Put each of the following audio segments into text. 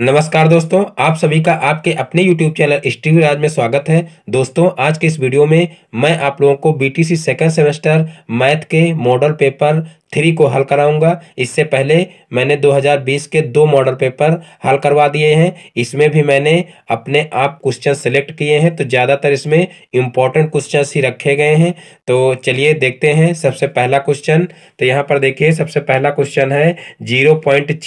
नमस्कार दोस्तों, आप सभी का आपके अपने YouTube चैनल स्टीव राज में स्वागत है। दोस्तों, आज के इस वीडियो में मैं आप लोगों को BTC सेकेंड सेमेस्टर मैथ के मॉडल पेपर थ्री को हल कराऊँगा। इससे पहले मैंने 2020 के दो मॉडल पेपर हल करवा दिए हैं। इसमें भी मैंने अपने आप क्वेश्चन सेलेक्ट किए हैं तो ज़्यादातर इसमें इम्पोर्टेंट क्वेश्चन ही रखे गए हैं। तो चलिए देखते हैं सबसे पहला क्वेश्चन तो यहाँ पर देखिए, सबसे पहला क्वेश्चन है zero point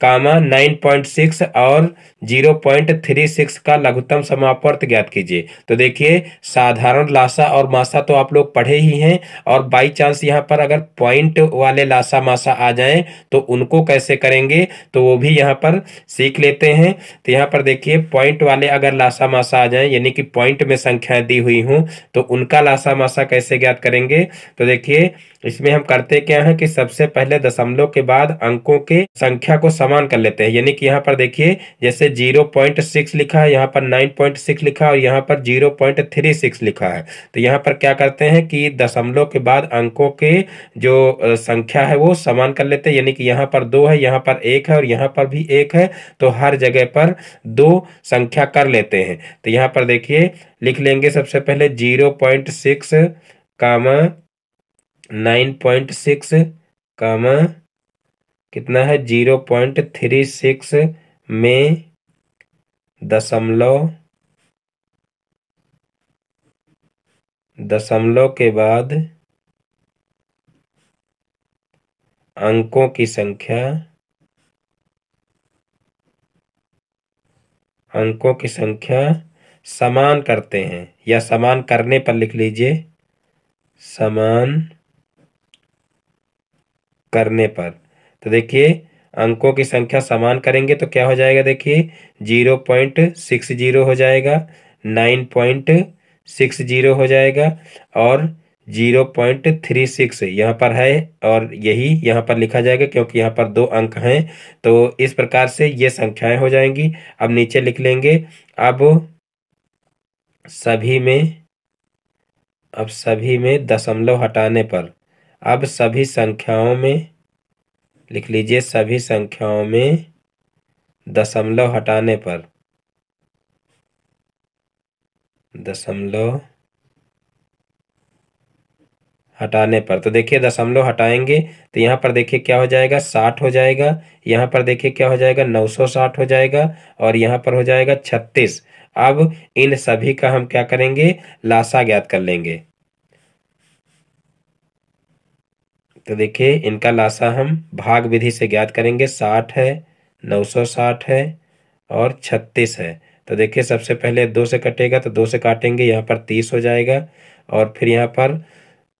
comma nine point six और ज़ीरो पॉइंट थ्री सिक्स का लघुत्तम समापर्त ज्ञात कीजिए। तो देखिए, साधारण लासा और मासा तो आप लोग पढ़े ही हैं, और बाई चांस यहाँ पर अगर पॉइंट वाले लासा मासा आ जाएँ तो उनको कैसे करेंगे? तो वो भी यहाँ पर सीख लेते हैं। तो यहाँ पर देखिए पॉइंट वाले अगर लासा मासा आ जाए, यानी कि पॉइंट में संख्याएँ दी हुई हूँ तो उनका लासा मासा कैसे ज्ञात करेंगे? तो देखिए, इसमें हम करते क्या है कि सबसे पहले दशमलव के बाद अंकों के संख्या को समान कर लेते हैं। यानी कि यहाँ पर देखिए, जैसे ज़ीरो पॉइंट सिक्स लिखा है, यहाँ पर नाइन पॉइंट सिक्स लिखा और यहाँ पर ज़ीरो पॉइंट थ्री सिक्स लिखा है। तो यहाँ पर क्या करते हैं कि दशमलव के बाद अंकों के जो संख्या है वो समान कर लेते हैं, यानी कि यहाँ पर दो है, यहाँ पर एक है और यहाँ पर भी एक है तो हर जगह पर दो संख्या कर लेते हैं। तो यहाँ पर देखिए, लिख लेंगे सबसे पहले zero point six comma nine point six comma, कितना है ज़ीरो पॉइंट थ्री सिक्स में दशमलव दशमलव के बाद अंकों की संख्या, अंकों की संख्या समान करते हैं। या समान करने पर लिख लीजिए, समान करने पर। तो देखिए अंकों की संख्या समान करेंगे तो क्या हो जाएगा देखिए, ज़ीरो पॉइंट सिक्स ज़ीरो हो जाएगा, नाइन पॉइंट सिक्स ज़ीरो हो जाएगा और ज़ीरो पॉइंट थ्री सिक्स यहाँ पर है और यही यहाँ पर लिखा जाएगा क्योंकि यहाँ पर दो अंक हैं तो इस प्रकार से ये संख्याएँ हो जाएँगी। अब नीचे लिख लेंगे। अब सभी में, अब सभी में दशमलव हटाने पर, अब सभी संख्याओं में लिख लीजिए सभी संख्याओं में दशमलव हटाने पर। दशमलव हटाने पर। तो देखिए दशमलव हटाएँगे तो यहाँ पर देखिए क्या हो जाएगा? साठ हो जाएगा। यहाँ पर देखिए क्या हो जाएगा? नौ सौ साठ हो जाएगा और यहाँ पर हो जाएगा छत्तीस। अब इन सभी का हम क्या करेंगे? लाशा ज्ञात कर लेंगे। तो देखिए, इनका लासा हम भाग विधि से ज्ञात करेंगे। साठ है, नौ सौ साठ है और छत्तीस है। तो देखिए, सबसे पहले दो से कटेगा तो दो से काटेंगे, यहाँ पर तीस हो जाएगा। और फिर यहाँ पर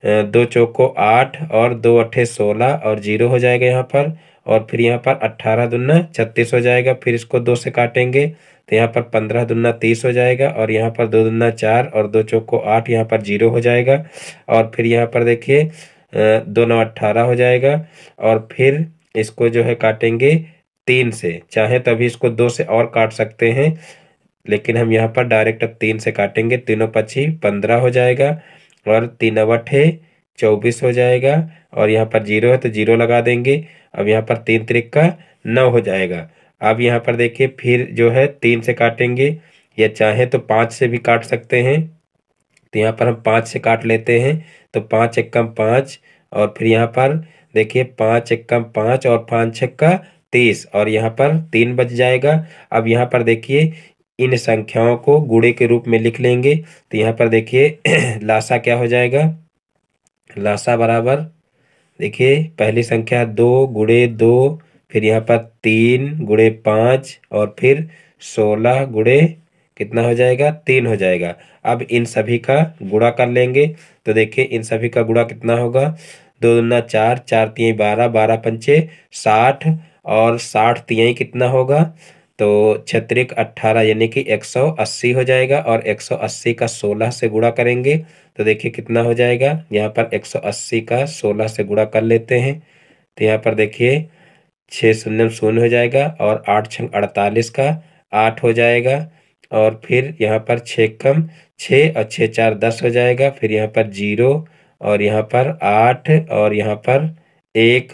दो चौको आठ और दो अट्ठे सोलह और ज़ीरो हो जाएगा यहाँ पर। और फिर यहाँ पर अट्ठारह दुन्ना छत्तीस हो जाएगा। फिर इसको दो से काटेंगे तो यहाँ पर पंद्रह दुन्ना तीस हो जाएगा। और यहाँ पर दो दुन्ना चार और दो चौको आठ, यहाँ पर ज़ीरो हो जाएगा। और फिर यहाँ पर देखिए दो नौ अट्ठारह हो जाएगा और फिर इसको जो है काटेंगे तीन से। चाहे तो अभी इसको दो से और काट सकते हैं, लेकिन हम यहाँ पर डायरेक्ट अब तीन से काटेंगे। तीनों पच्ची पंद्रह हो जाएगा और तीन अवठ चौबीस हो जाएगा और यहाँ पर ज़ीरो है तो ज़ीरो लगा देंगे। अब यहाँ पर तीन त्रिक का नौ हो जाएगा। अब यहाँ पर देखिए फिर जो है तीन से काटेंगे या चाहे तो पाँच से भी काट सकते हैं। तो यहाँ पर हम पाँच से काट लेते हैं। तो पाँच एक कम पाँच और फिर यहाँ पर देखिए पाँच एक कम पाँच और पाँच छक्का तीस और यहाँ पर तीन बच जाएगा। अब यहाँ पर देखिए इन संख्याओं को गुड़े के रूप में लिख लेंगे। तो यहाँ पर देखिए लाशा क्या हो जाएगा? लाशा बराबर देखिए पहली संख्या दो गुड़े दो, फिर यहाँ पर तीन गुड़े पाँच और फिर सोलह गुड़े कितना हो जाएगा? तीन हो जाएगा। अब इन सभी का गुणा कर लेंगे। तो देखिए, इन सभी का गुणा कितना होगा? दो दुना चार चार तीन बारह बारह पंचे साठ, और साठ तिहाई कितना होगा? तो छत्रिक अट्ठारह, यानी कि एक सौ अस्सी हो जाएगा, और एक सौ अस्सी का सोलह से गुणा करेंगे। तो देखिए, कितना हो जाएगा? यहाँ पर एक सौ अस्सी का सोलह से गुणा कर लेते हैं। तो यहाँ पर देखिए छः शून्य शून्य हो जाएगा, और आठ छंग अड़तालीस का आठ हो जाएगा। और फिर यहाँ पर छः कम छः और छः चार दस हो जाएगा। फिर यहाँ पर ज़ीरो और यहाँ पर आठ और यहाँ पर एक,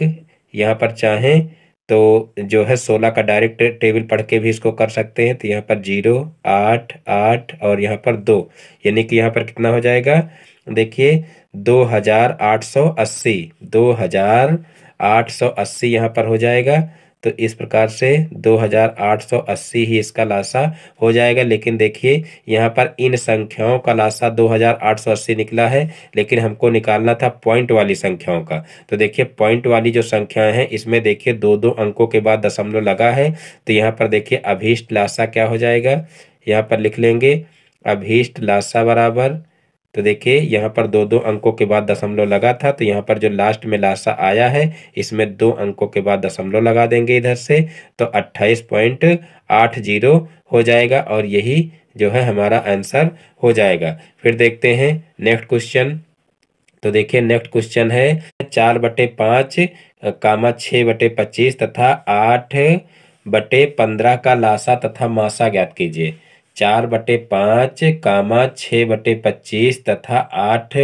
यहाँ पर चाहें तो जो है सोलह का डायरेक्ट टेबल पढ़ के भी इसको कर सकते हैं। तो यहाँ पर ज़ीरो, आठ आठ और यहाँ पर दो, यानी कि यहाँ पर कितना हो जाएगा? देखिए, दो हज़ार आठ सौ अस्सी, दो हज़ार आठ सौ अस्सी यहाँ पर हो जाएगा। तो इस प्रकार से 2880 ही इसका लाशा हो जाएगा। लेकिन देखिए, यहाँ पर इन संख्याओं का लासा 2880 निकला है, लेकिन हमको निकालना था पॉइंट वाली संख्याओं का। तो देखिए, पॉइंट वाली जो संख्याएँ हैं, इसमें देखिए दो दो अंकों के बाद दशमलव लगा है। तो यहाँ पर देखिए, अभीष्ट लाशा क्या हो जाएगा? यहाँ पर लिख लेंगे, अभीष्ट लाशा बराबर तो देखिए, यहाँ पर दो दो अंकों के बाद दशमलव लगा था तो यहाँ पर जो लास्ट में लाशा आया है, इसमें दो अंकों के बाद दशमलव लगा देंगे इधर से तो अट्ठाईस पॉइंट आठ ज़ीरो हो जाएगा और यही जो है हमारा आंसर हो जाएगा। फिर देखते हैं नेक्स्ट क्वेश्चन तो देखिए नेक्स्ट क्वेश्चन है, चार बटे पाँच, कामा छः बटे पच्चीस तथा आठ बटे पंद्रह का लाशा तथा मासा ज्ञात कीजिए। चार बटे पाँच, कामा छः बटे पच्चीस तथा आठ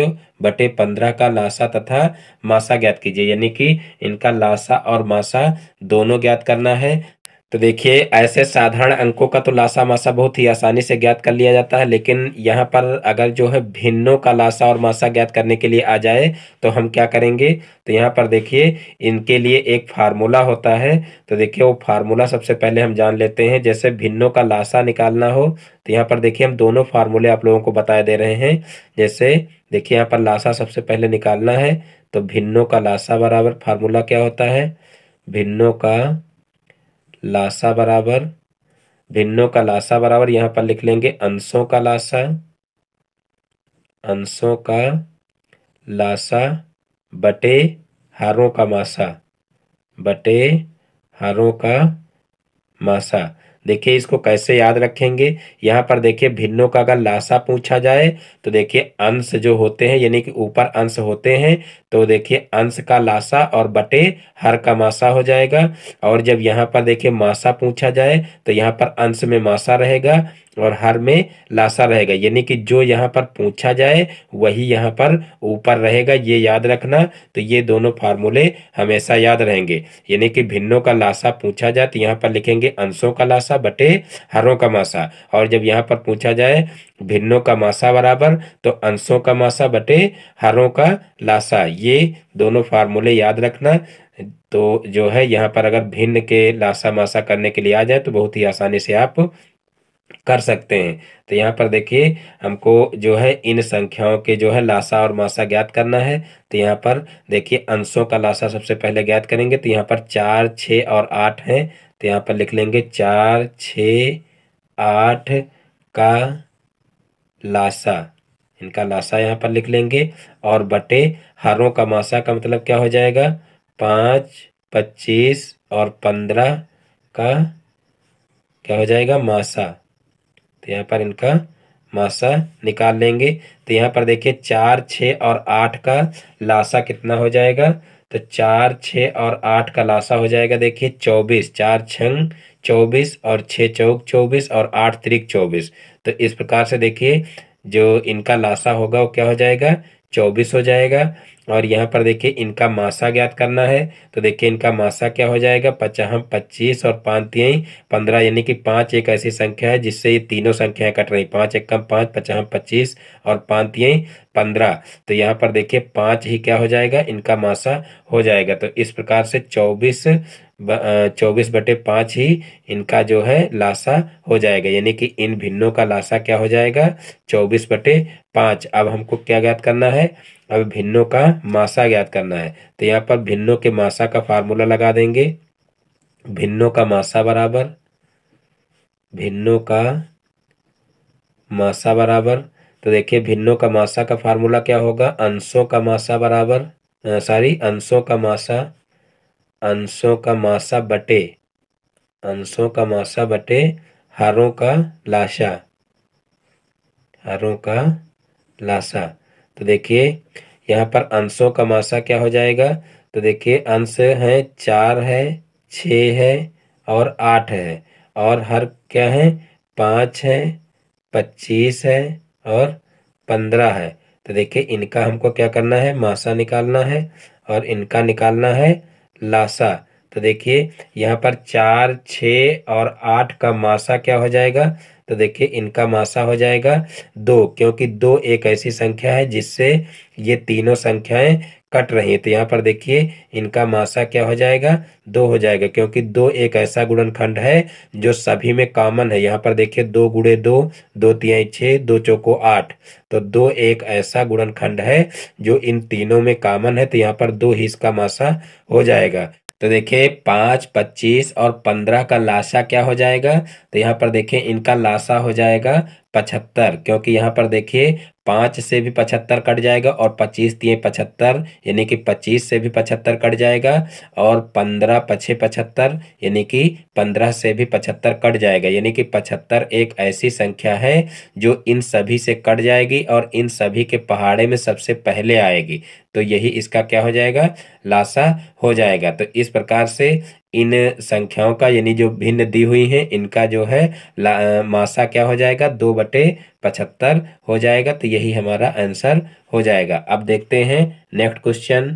बटे पंद्रह का लासा तथा मासा ज्ञात कीजिए। यानी कि इनका लासा और मासा दोनों ज्ञात करना है। तो देखिए, ऐसे साधारण अंकों का तो लासा मासा बहुत ही आसानी से ज्ञात कर लिया जाता है, लेकिन यहाँ पर अगर जो है भिन्नों का लासा और मासा ज्ञात करने के लिए आ जाए तो हम क्या करेंगे? तो यहाँ पर देखिए, इनके लिए एक फार्मूला होता है। तो देखिए, वो फार्मूला सबसे पहले हम जान लेते हैं, जैसे भिन्नों का लासा निकालना हो तो यहाँ पर देखिए, हम दोनों फार्मूले आप लोगों को बताए दे रहे हैं। जैसे, देखिए, यहाँ पर लासा सबसे पहले निकालना है तो भिन्नों का लासा बराबर फार्मूला क्या होता है? भिन्नों का लासा बराबर, भिन्नों का लाशा बराबर, यहाँ पर लिख लेंगे, अंशों का लाशा अंशों का लाशा बटे हारों का मासा, बटे हारों का मासा। देखिए इसको कैसे याद रखेंगे। यहाँ पर देखिए भिन्नों का अगर लाशा पूछा जाए तो देखिए अंश जो होते हैं, यानी कि ऊपर अंश होते हैं तो देखिए अंश का लाशा और बटे हर का मासा हो जाएगा। और जब यहाँ पर देखिए मासा पूछा जाए तो यहाँ पर अंश में मासा रहेगा। और हर में लासा रहेगा। यानी कि जो यहाँ पर पूछा जाए, वही यहाँ पर ऊपर रहेगा। ये याद रखना तो ये दोनों फार्मूले हमेशा याद रहेंगे। यानी कि भिन्नों का लासा पूछा जाए तो यहाँ पर लिखेंगे अंशों का लासा बटे हरों का मासा। और जब यहाँ पर पूछा जाए भिन्नों का मासा बराबर तो अंशों का मासा बटे हरों का लासा। ये दोनों फार्मूले याद रखना। तो जो है, यहाँ पर अगर भिन्न के लासा मासा करने के लिए आ जाए तो बहुत ही आसानी से आप कर सकते हैं। तो यहाँ पर देखिए, हमको जो है इन संख्याओं के जो है लासा और मासा ज्ञात करना है। तो यहाँ पर देखिए, अंशों का लासा सबसे पहले ज्ञात करेंगे। तो यहाँ पर चार छ और आठ है। तो यहाँ पर लिख लेंगे, चार छ आठ का लासा। इनका लासा यहाँ पर लिख लेंगे। और बटे हरों का मासा का मतलब क्या हो जाएगा? पाँच, पच्चीस और पंद्रह का क्या हो जाएगा? मासा। तो यहाँ पर इनका मासा निकाल लेंगे। तो यहाँ पर देखिए चार छः और आठ का लाशा कितना हो जाएगा? तो चार छः और आठ का लाशा हो जाएगा देखिए चौबीस। चार छंग चौबीस और छः चौक चौबीस और आठ त्रिक चौबीस। तो इस प्रकार से देखिए जो इनका लाशा होगा वो क्या हो जाएगा? चौबीस हो जाएगा। और यहाँ पर देखिए, इनका मासा ज्ञात करना है। तो देखिए, इनका मासा क्या हो जाएगा? पचास पच्चीस और पाँच तीन पंद्रह, यानी कि पाँच एक ऐसी संख्या है, जिससे ये तीनों संख्याएँ कट रही। पाँच एक कम पाँच पचास पच्चीस और पाँच तीन पंद्रह। तो यहाँ पर देखिए, पाँच ही क्या हो जाएगा? इनका मासा हो जाएगा। तो इस प्रकार से चौबीस चौबीस बटे पाँच ही इनका जो है लासा हो जाएगा। यानी कि इन भिन्नों का लासा क्या हो जाएगा? चौबीस बटे पाँच। अब हमको क्या ज्ञात करना है? अब भिन्नों का मासा ज्ञात करना है। तो यहाँ पर भिन्नों के मासा का फार्मूला लगा देंगे। भिन्नों का मासा बराबर, भिन्नों का मासा बराबर। तो देखिए, भिन्नों का मासा का फार्मूला क्या होगा? अंशों का मासा बराबर सॉरी अंशों का मासा अंशों का मासा बटे। अंशों का मासा बटे, हारों का लाशा। हारों का लाशा। तो देखिए, यहाँ पर अंशों का मासा क्या हो जाएगा? तो देखिए, अंश है, चार है, छ है और आठ है। और हर क्या है? पाँच है, पच्चीस है और पंद्रह है। तो देखिए, इनका हमको क्या करना है? मासा निकालना है और इनका निकालना है लासा। तो देखिए, यहाँ पर चार छ और आठ का मासा क्या हो जाएगा? तो देखिए, इनका मासा हो जाएगा दो, क्योंकि दो एक ऐसी संख्या है जिससे ये तीनों संख्याएँ कट रही है। तो यहाँ पर देखिए, इनका मासा क्या हो जाएगा? दो हो जाएगा, क्योंकि दो एक ऐसा गुणनखंड है जो सभी में कॉमन है। यहाँ पर देखिए, दो गुड़े दो दो तिहाई छः दो चौको आठ। तो दो एक ऐसा गुणनखंड है जो इन तीनों में कॉमन है। तो यहाँ पर दो ही इसका मासा हो जाएगा। तो देखिए, पाँच, पच्चीस और पंद्रह का लाशा क्या हो जाएगा? तो यहाँ पर देखिए, इनका लाशा हो जाएगा पचहत्तर, क्योंकि यहाँ पर देखिए पाँच से भी पचहत्तर कट जाएगा और पच्चीस दिए पचहत्तर, यानी कि पच्चीस से भी पचहत्तर कट जाएगा और पंद्रह पछे पचहत्तर, यानी कि पंद्रह से भी पचहत्तर कट जाएगा। यानी कि पचहत्तर एक ऐसी संख्या है जो इन सभी से कट जाएगी और इन सभी के पहाड़े में सबसे पहले आएगी। तो यही इसका क्या हो जाएगा? लाशा हो जाएगा। तो इस प्रकार से इन संख्याओं का, यानी जो भिन्न दी हुई हैं, इनका जो है मासा क्या हो जाएगा? दो बटे पचहत्तर हो जाएगा तो यही हमारा आंसर हो जाएगा। अब देखते हैं नेक्स्ट क्वेश्चन।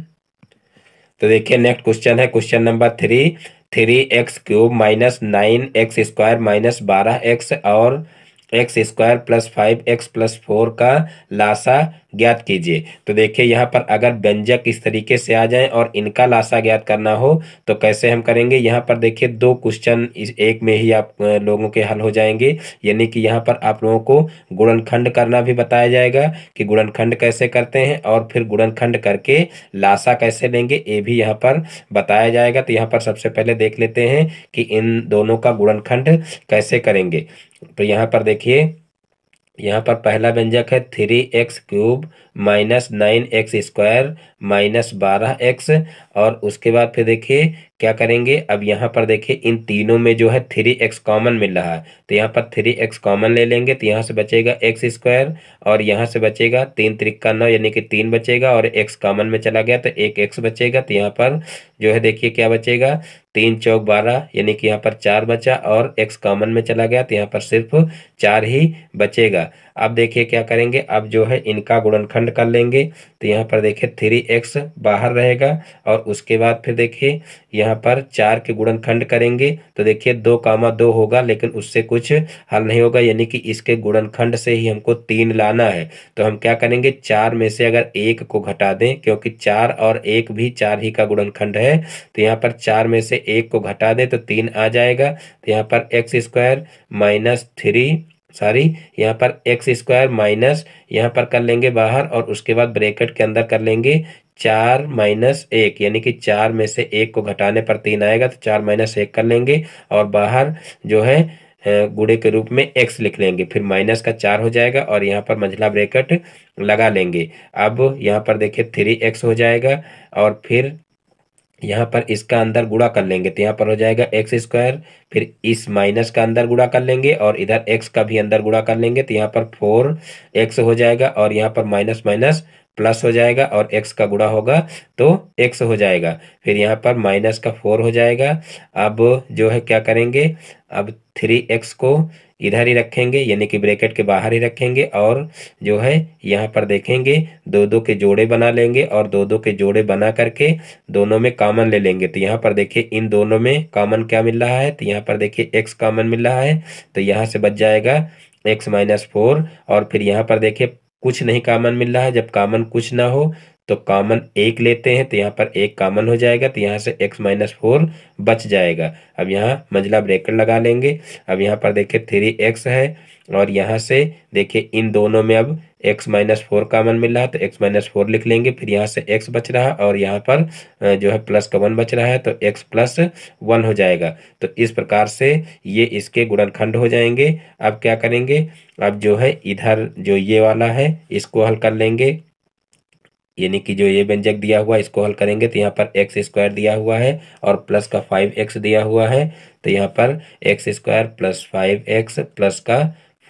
तो देखिए, नेक्स्ट क्वेश्चन है question number three. Three x cube minus nine x square minus बारह एक्स और x square plus five x plus four का लाशा ज्ञात कीजिए। तो देखिए, यहाँ पर अगर व्यंजक इस तरीके से आ जाए और इनका लाशा ज्ञात करना हो तो कैसे हम करेंगे? यहाँ पर देखिए, दो क्वेश्चन एक में ही आप लोगों के हल हो जाएँगे। यानी कि यहाँ पर आप लोगों को गुणनखंड करना भी बताया जाएगा कि गुणनखंड कैसे करते हैं और फिर गुणनखंड करके लाशा कैसे लेंगे, ये भी यहाँ पर बताया जाएगा। तो यहाँ पर सबसे पहले देख लेते हैं कि इन दोनों का गुणनखंड कैसे करेंगे। तो यहाँ पर देखिए यहाँ पर पहला व्यंजक है three x cube minus nine x square minus बारह एक्स, और उसके बाद फिर देखिए क्या करेंगे? अब यहाँ पर देखिए इन तीनों में जो है थ्री एक्स कॉमन मिल रहा है। तो यहाँ पर थ्री एक्स कॉमन ले लेंगे तो यहाँ से बचेगा एक्स स्क्वायर, और यहाँ से बचेगा तीन त्रिक्का नौ, यानी कि तीन बचेगा, और एक्स कॉमन में चला गया तो एक एक्स बचेगा। तो यहाँ पर जो है देखिए क्या बचेगा? तीन चौक बारह, यानी कि यहाँ पर चार बचा, और एक्स कॉमन में चला गया तो यहाँ पर सिर्फ़ चार ही बचेगा। अब देखिए क्या करेंगे? अब जो है इनका गुणनखंड कर लेंगे। तो यहाँ पर देखिए थ्री एक्स बाहर रहेगा और उसके बाद फिर देखिए यहाँ पर चार के गुणनखंड करेंगे। तो देखिए दो कामा दो होगा, लेकिन उससे कुछ हल नहीं होगा, यानी कि इसके गुणनखंड से ही हमको तीन लाना है। तो हम क्या करेंगे, चार में से अगर एक को घटा दें, क्योंकि चार और एक भी चार ही का गुणनखंड है तो यहाँ पर चार में से एक को घटा दें तो तीन आ जाएगा। तो यहाँ पर x square minus three sorry, यहाँ पर एक्स स्क्वायर माइनस यहाँ पर कर लेंगे बाहर और उसके बाद ब्रैकेट के अंदर कर लेंगे चार माइनस एक, यानी कि चार में से एक को घटाने पर तीन आएगा तो चार माइनस एक कर लेंगे और बाहर जो है गुड़े के रूप में एक्स लिख लेंगे। फिर माइनस का चार हो जाएगा और यहाँ पर मंझला ब्रैकेट लगा लेंगे। अब यहाँ पर देखिए, थ्री एक्स हो जाएगा और फिर यहाँ पर इसका अंदर गुड़ा कर लेंगे तो यहाँ पर हो जाएगा एक्स स्क्वायर फिर इस माइनस का अंदर गुड़ा कर लेंगे और इधर एक्स का भी अंदर गुड़ा कर लेंगे तो यहाँ पर फोर एक्स हो जाएगा और यहाँ पर माइनस माइनस प्लस हो जाएगा और एक्स का गुड़ा होगा तो एक्स हो जाएगा। फिर यहाँ पर माइनस का फोर हो जाएगा। अब जो है क्या करेंगे? अब थ्री एक्स को इधर ही रखेंगे, यानी कि ब्रैकेट के बाहर ही रखेंगे और जो है यहाँ पर देखेंगे दो दो के जोड़े बना लेंगे और दो दो के जोड़े बना करके दोनों में कॉमन ले लेंगे। तो यहाँ पर देखिए, इन दोनों में कॉमन क्या मिल रहा है? तो यहाँ पर देखिए एक्स कॉमन मिल रहा है तो यहाँ से बच जाएगा एक्स माइनस फोर और फिर यहाँ पर देखिए, कुछ नहीं कॉमन मिल रहा है, जब कॉमन कुछ ना हो तो कॉमन एक लेते हैं तो यहाँ पर एक कॉमन हो जाएगा तो यहाँ से x माइनस फोर बच जाएगा। अब यहाँ मंजिला ब्रेकर लगा लेंगे। अब यहाँ पर देखिए थ्री एक्स है, और यहाँ से देखिए इन दोनों में अब x माइनस फोर कॉमन मिल रहा है तो x माइनस फोर लिख लेंगे, फिर यहाँ से x बच रहा है, और यहाँ पर जो है प्लस का वन बच रहा है तो x प्लस वन हो जाएगा। तो इस प्रकार से ये इसके गुणनखंड हो जाएँगे। अब क्या करेंगे? अब जो है इधर जो ये वाला है, इसको हल कर लेंगे। यानी कि जो ये व्यंजक दिया हुआ है, इसको हल करेंगे तो यहाँ पर एक्स स्क्वायर दिया हुआ है और प्लस का फाइव एक्स दिया हुआ है। तो यहाँ पर x square plus five x plus का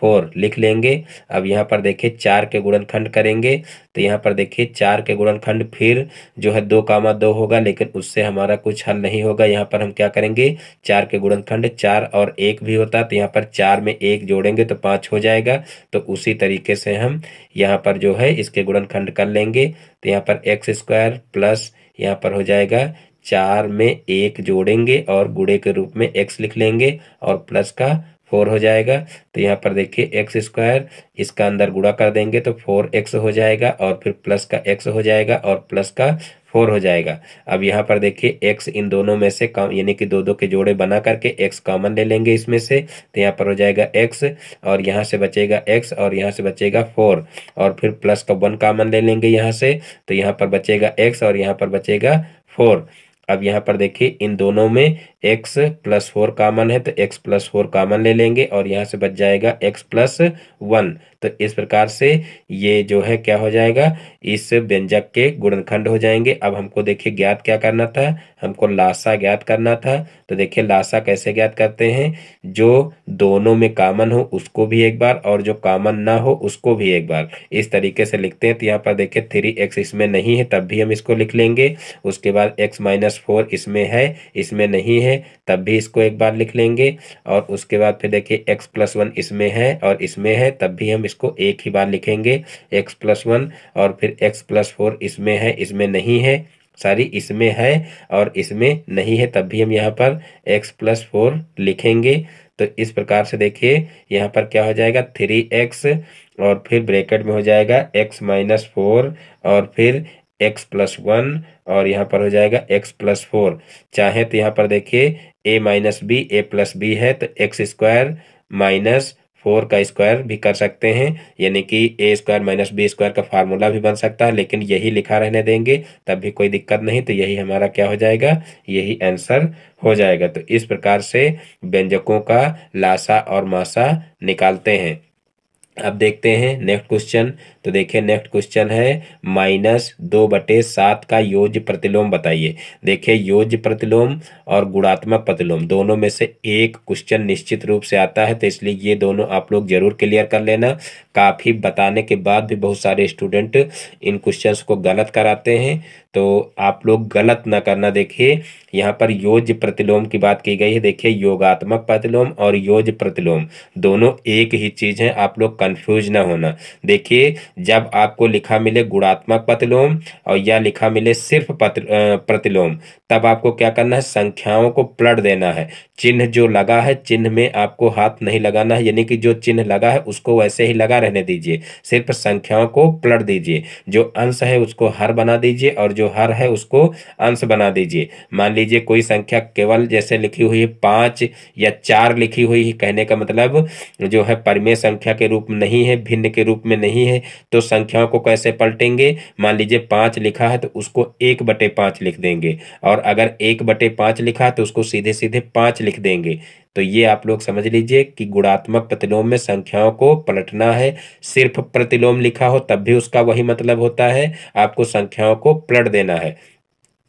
फोर लिख लेंगे। अब यहाँ पर देखिए चार के गुणनखंड करेंगे। तो यहाँ पर देखिए चार के गुणनखंड फिर जो है दो कामा दो होगा, लेकिन उससे हमारा कुछ हल नहीं होगा। यहाँ पर हम क्या करेंगे? चार के गुणनखंड चार और एक भी होता तो यहाँ पर चार में एक जोड़ेंगे तो पाँच हो जाएगा। तो उसी तरीके से हम यहाँ पर जो है इसके गुणनखंड कर लेंगे। तो यहाँ पर एक्स स्क्वायर प्लस यहाँ पर हो जाएगा। चार में एक जोड़ेंगे और गुड़े के रूप में एक्स लिख लेंगे और प्लस का फोर हो जाएगा। तो यहाँ पर देखिए एक्स स्क्वायर इसका अंदर गुड़ा कर देंगे तो फोर एक्स हो जाएगा और फिर प्लस का एक्स हो जाएगा और प्लस का फोर हो जाएगा। अब यहाँ पर देखिए एक्स इन दोनों में से कम, यानी कि दो दो के जोड़े बना करके एक्स कॉमन ले लेंगे इसमें से। तो यहाँ पर हो जाएगा एक्स और यहाँ से बचेगा एक्स और यहाँ से बचेगा फोर और फिर प्लस का वन कॉमन ले लेंगे यहाँ से। तो यहाँ पर बचेगा एक्स और यहाँ पर बचेगा फोर। अब यहाँ पर देखिए इन दोनों में एक्स प्लस फोर कामन है तो एक्स प्लस फोर कामन ले लेंगे और यहाँ से बच जाएगा एक्स प्लस वन तो इस प्रकार से ये जो है क्या हो जाएगा? इस व्यंजक के गुणनखंड हो जाएँगे। अब हमको देखिए ज्ञात क्या करना था? हमको लासा ज्ञात करना था। तो देखिए लासा कैसे ज्ञात करते हैं? जो दोनों में कामन हो, उसको भी एक बार और जो कामन ना हो, उसको भी एक बार। इस तरीके से लिखते हैं तो यहाँ पर देखिए थ्री एक्स इसमें नहीं है, तब भी हम इसको लिख लेंगे। उसके बाद एक्स माइनस फोर इसमें है, इसमें नहीं है। तब भी इसको एक बार लिख लेंगे। और उसके बाद फिर देखिए एक्स प्लस वन इसमें है और इसमें है, तब भी हम इसको एक ही बार लिखेंगे। एक्स प्लस वन और फिर एक्स प्लस फोर इसमें है, इसमें नहीं है। सॉरी, इसमें है और इसमें नहीं है, तब भी हम यहाँ पर एक्स प्लस फोर लिखेंगे। तो इस प्रकार से देखिए, यहाँ पर क्या हो जाएगा? थ्री एक्स और फिर ब्रैकेट में हो जाएगा एक्स माइनस फोर और फिर एक्स प्लस वन और यहाँ पर हो जाएगा एक्स प्लस फोर चाहे तो यहाँ पर देखिए a minus b a plus b है तो एक्स स्क्वायर माइनस फोर का स्क्वायर भी कर सकते हैं। यानी कि a square minus b square का फार्मूला भी बन सकता है, लेकिन यही लिखा रहने देंगे, तब भी कोई दिक्कत नहीं तो यही हमारा क्या हो जाएगा, यही आंसर हो जाएगा। तो इस प्रकार से व्यंजकों का लासा और मासा निकालते हैं। अब देखते हैं नेक्स्ट क्वेश्चन तो देखिए नेक्स्ट क्वेश्चन है माइनस दो बटे सात का योज प्रतिलोम बताइए। देखिए योज प्रतिलोम और गुणात्मक प्रतिलोम, दोनों में से एक क्वेश्चन निश्चित रूप से आता है तो इसलिए ये दोनों आप लोग ज़रूर क्लियर कर लेना। काफ़ी बताने के बाद भी बहुत सारे स्टूडेंट इन क्वेश्चन को गलत कराते हैं तो आप लोग गलत ना करना। देखिए, यहाँ पर योज प्रतिलोम की बात की गई है, देखिए, योगात्मक प्रतिलोम और योज प्रतिलोम, दोनों एक ही चीज़ है, आप लोग कंफ्यूज ना होना। देखिए जब आपको लिखा मिले गुणात्मक प्रतिलोम और या लिखा मिले सिर्फ़ प्रतिलोम तब आपको क्या करना है? संख्याओं को पलट देना है। चिन्ह जो लगा है, चिन्ह में आपको हाथ नहीं लगाना है। यानी कि जो चिन्ह लगा है, उसको वैसे ही लगा रहने दीजिए। सिर्फ़ संख्याओं को पलट दीजिए। जो अंश है, उसको हर बना दीजिए और जो हर है, उसको अंश बना दीजिए। मान लीजिए कोई संख्या केवल जैसे लिखी हुई है, पाँच या चार लिखी हुई है, कहने का मतलब जो है परिमेय संख्या के रूप में नहीं है, भिन्न के रूप में नहीं है तो संख्याओं को कैसे पलटेंगे? मान लीजिए पाँच लिखा है तो उसको एक बटे पाँच लिख देंगे। और अगर एक बटे पाँच लिखा तो उसको सीधे सीधे पाँच लिख देंगे। तो ये आप लोग समझ लीजिए कि गुणात्मक प्रतिलोम में संख्याओं को पलटना है। सिर्फ़ प्रतिलोम लिखा हो तब भी उसका वही मतलब होता है। आपको संख्याओं को पलट देना है।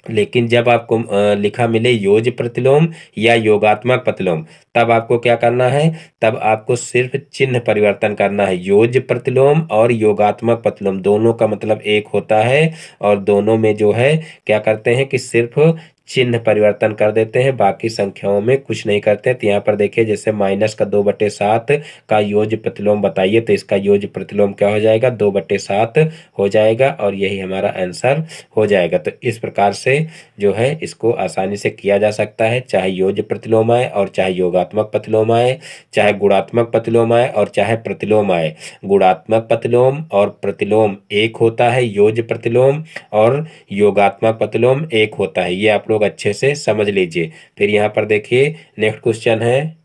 लेकिन जब आपको लिखा मिले योज प्रतिलोम या योगात्मक प्रतिलोम, तब आपको क्या करना है? तब आपको सिर्फ़ चिन्ह परिवर्तन करना है। योज प्रतिलोम और योगात्मक प्रतिलोम, दोनों का मतलब एक होता है और दोनों में जो है, क्या करते हैं कि सिर्फ़ चिन्ह परिवर्तन कर देते हैं, बाकी संख्याओं में कुछ नहीं करते तो यहाँ पर देखिए, जैसे माइनस का दो बटे सात का योज प्रतिलोम बताइए तो इसका योज प्रतिलोम क्या हो जाएगा? दो बटे सात हो जाएगा और यही हमारा आंसर हो जाएगा। तो इस प्रकार से जो है, इसको आसानी से किया जा सकता है। चाहे योज प्रतिलोम आए और चाहे योगात्मक प्रतिलोम आए, चाहे गुणात्मक प्रतिलोम आए और चाहे प्रतिलोम आए। गुणात्मक प्रतिलोम और प्रतिलोम एक होता है, योज प्रतिलोम और योगात्मक प्रतिलोम एक होता है। ये आप लोग लोग अच्छे से समझ लीजिए। फिर यहाँ पर देखिए नेक्स्ट क्वेश्चन है।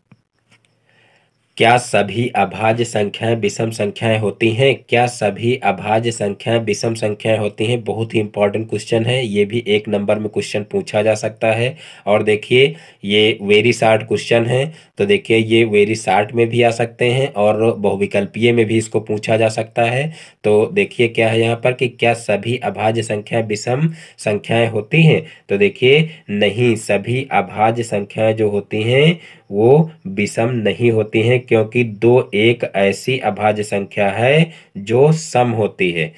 क्या सभी अभाज्य संख्याएँ विषम संख्याएँ होती हैं? क्या सभी अभाज्य संख्याएँ विषम संख्याएँ होती हैं? बहुत ही इंपॉर्टेंट क्वेश्चन है। ये भी एक नंबर में क्वेश्चन पूछा जा सकता है। और देखिए, ये वेरी शार्ट क्वेश्चन है। तो देखिए, ये वेरी शार्ट में भी आ सकते हैं और बहुविकल्पीय में भी इसको पूछा जा सकता है। तो देखिए, क्या है यहाँ पर कि क्या सभी अभाज्य संख्याएँ विषम संख्याएँ होती हैं? तो देखिए, नहीं, सभी अभाज्य संख्याएँ जो होती हैं वो विषम नहीं होती हैं, क्योंकि दो एक ऐसी अभाज्य संख्या है जो सम होती है।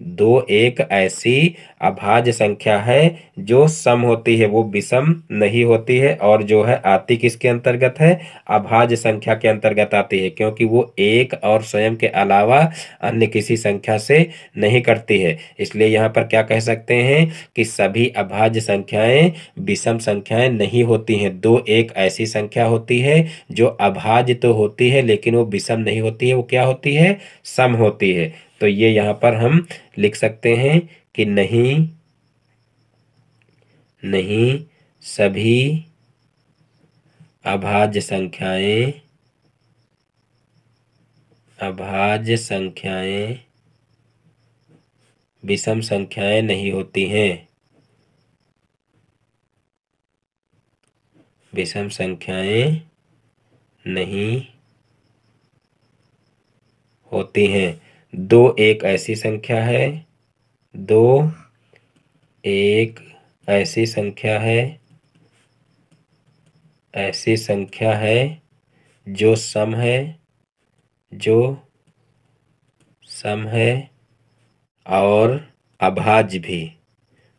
दो एक ऐसी अभाज्य संख्या है जो सम होती है, वो विषम नहीं होती है और जो है आती किसके अंतर्गत है? अभाज्य संख्या के अंतर्गत आती है, क्योंकि वो एक और स्वयं के अलावा अन्य किसी संख्या से नहीं करती है। इसलिए यहाँ पर क्या कह सकते हैं कि सभी अभाज्य संख्याएँ विषम संख्याएँ नहीं होती हैं। दो एक ऐसी संख्या होती है जो अभाज्य तो होती है, लेकिन वो विषम नहीं होती है, वो क्या होती है? सम होती है। तो ये यहाँ पर हम लिख सकते हैं कि नहीं नहीं, सभी अभाज्य संख्याएँ अभाज्य संख्याएँ, विषम संख्याएँ नहीं होती हैं। विषम संख्याएँ नहीं होती हैं। दो एक ऐसी संख्या है। दो एक ऐसी संख्या है। ऐसी संख्या है जो सम है, जो सम है और अभाज्य भी।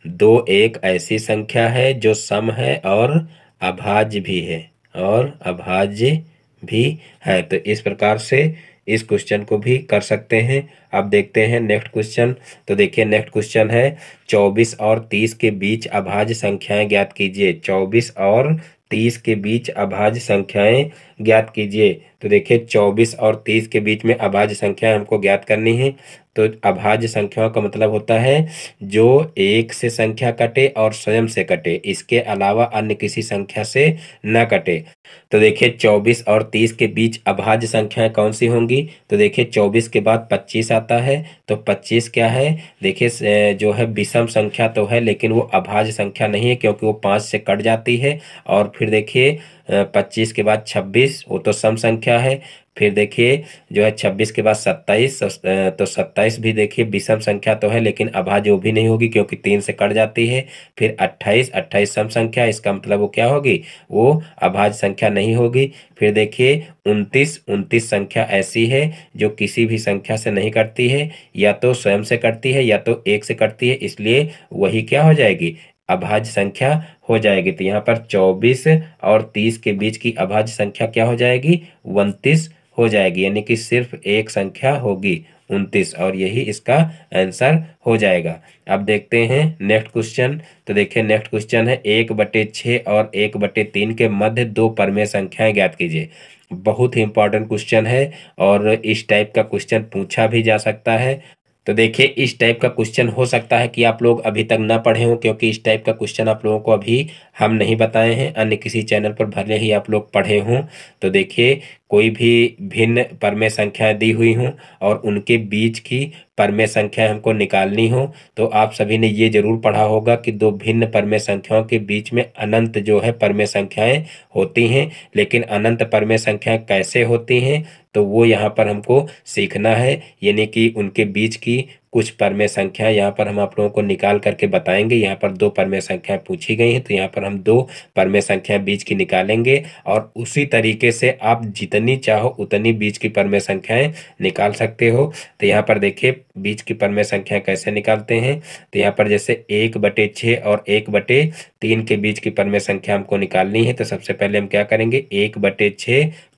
दो एक ऐसी संख्या है जो सम है और अभाज्य भी है और अभाज्य भी है। तो इस प्रकार से इस क्वेश्चन को भी कर सकते हैं। अब देखते हैं नेक्स्ट क्वेश्चन। तो देखिए, नेक्स्ट क्वेश्चन है, चौबीस और तीस के बीच अभाज्य संख्याएँ ज्ञात कीजिए। चौबीस और तीस के बीच अभाज्य संख्याएँ ज्ञात कीजिए। तो देखिए, चौबीस और तीस के बीच में अभाज्य संख्याएँ हमको ज्ञात करनी है। तो अभाज्य संख्याओं का मतलब होता है जो एक से संख्या कटे और स्वयं से कटे। इसके अलावा अन्य किसी संख्या से न कटे। तो देखिए, चौबीस और तीस के बीच अभाज्य संख्याएँ कौन सी होंगी? तो देखिए, चौबीस के बाद पच्चीस आता है। तो पच्चीस क्या है? देखिए जो है विषम संख्या तो है, लेकिन वो अभाज्य संख्या नहीं है, क्योंकि वो पाँच से कट जाती है। और फिर देखिए पच्चीस के बाद छब्बीस, वो तो सम संख्या है। फिर देखिए, जो है छब्बीस के बाद सत्ताईस तो सत्ताईस भी देखिए विषम संख्या तो है, लेकिन अभाज्य वो भी नहीं होगी क्योंकि तीन से कट जाती है। फिर अट्ठाईस अट्ठाईस सम संख्या, इसका मतलब वो क्या होगी? वो अभाज्य संख्या नहीं होगी। फिर देखिए, उनतीस उनतीस संख्या ऐसी है जो किसी भी संख्या से नहीं कटती है, या तो स्वयं से कटती है, या तो एक से कटती है, इसलिए वही क्या हो जाएगी? अभाज्य संख्या हो जाएगी। तो यहाँ पर चौबीस और तीस के बीच की अभाज्य संख्या क्या हो जाएगी? उनतीस हो जाएगी, यानी कि सिर्फ़ एक संख्या होगी, उनतीस, और यही इसका आंसर हो जाएगा। अब देखते हैं नेक्स्ट क्वेश्चन। तो देखिए, नेक्स्ट क्वेश्चन है, एक बटे छ और एक बटे तीन के मध्य दो परमेय संख्याएँ ज्ञात कीजिए। बहुत ही इंपॉर्टेंट क्वेश्चन है, और इस टाइप का क्वेश्चन पूछा भी जा सकता है। तो देखिए, इस टाइप का क्वेश्चन हो सकता है कि आप लोग अभी तक ना पढ़े हों, क्योंकि इस टाइप का क्वेश्चन आप लोगों को अभी हम नहीं बताए हैं, अन्य किसी चैनल पर भले ही आप लोग पढ़े हों तो देखिए, कोई भी भिन्न परमेय संख्याएँ दी हुई हों और उनके बीच की परमेय संख्या हमको निकालनी हो तो आप सभी ने ये ज़रूर पढ़ा होगा कि दो भिन्न परमेय संख्याओं के बीच में अनंत जो है परमेय संख्याएँ होती हैं, लेकिन अनंत परमेय संख्याएँ कैसे होती हैं तो वो यहाँ पर हमको सीखना है, यानी कि उनके बीच की कुछ परमेय संख्या यहाँ पर हम आप लोगों को निकाल करके बताएँगे। यहाँ पर दो परमेय संख्याएँ पूछी गई हैं तो यहाँ पर हम दो परमेय संख्या बीच की निकालेंगे और उसी तरीके से आप जितनी चाहो उतनी बीच की परमेय संख्याएँ निकाल सकते हो। तो यहाँ पर देखिए, बीच की परमेय संख्या कैसे निकालते हैं? तो यहाँ पर जैसे एक बटे और एक बटे तीन के बीच की परमेय संख्या हमको निकालनी है तो सबसे पहले हम क्या करेंगे? एक बटे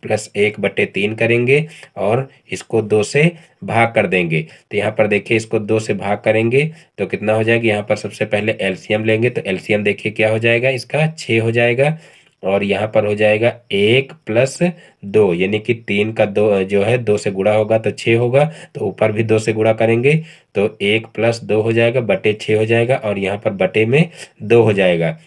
प्लस एक बटे तीन करेंगे और इसको दो से भाग कर देंगे। तो यहाँ पर देखिए इसको दो से भाग करेंगे तो कितना हो जाएगा? यहाँ पर सबसे पहले एलसीएम लेंगे तो एलसीएम देखिए क्या हो जाएगा? इसका छः हो जाएगा और यहाँ पर हो जाएगा एक प्लस दो, यानी कि तीन का दो, जो है दो से गुड़ा होगा तो छः होगा तो ऊपर भी दो से गुड़ा करेंगे तो एक प्लस दो हो जाएगा, बटे छः हो जाएगा और यहाँ पर बटे में दो हो जाएगा।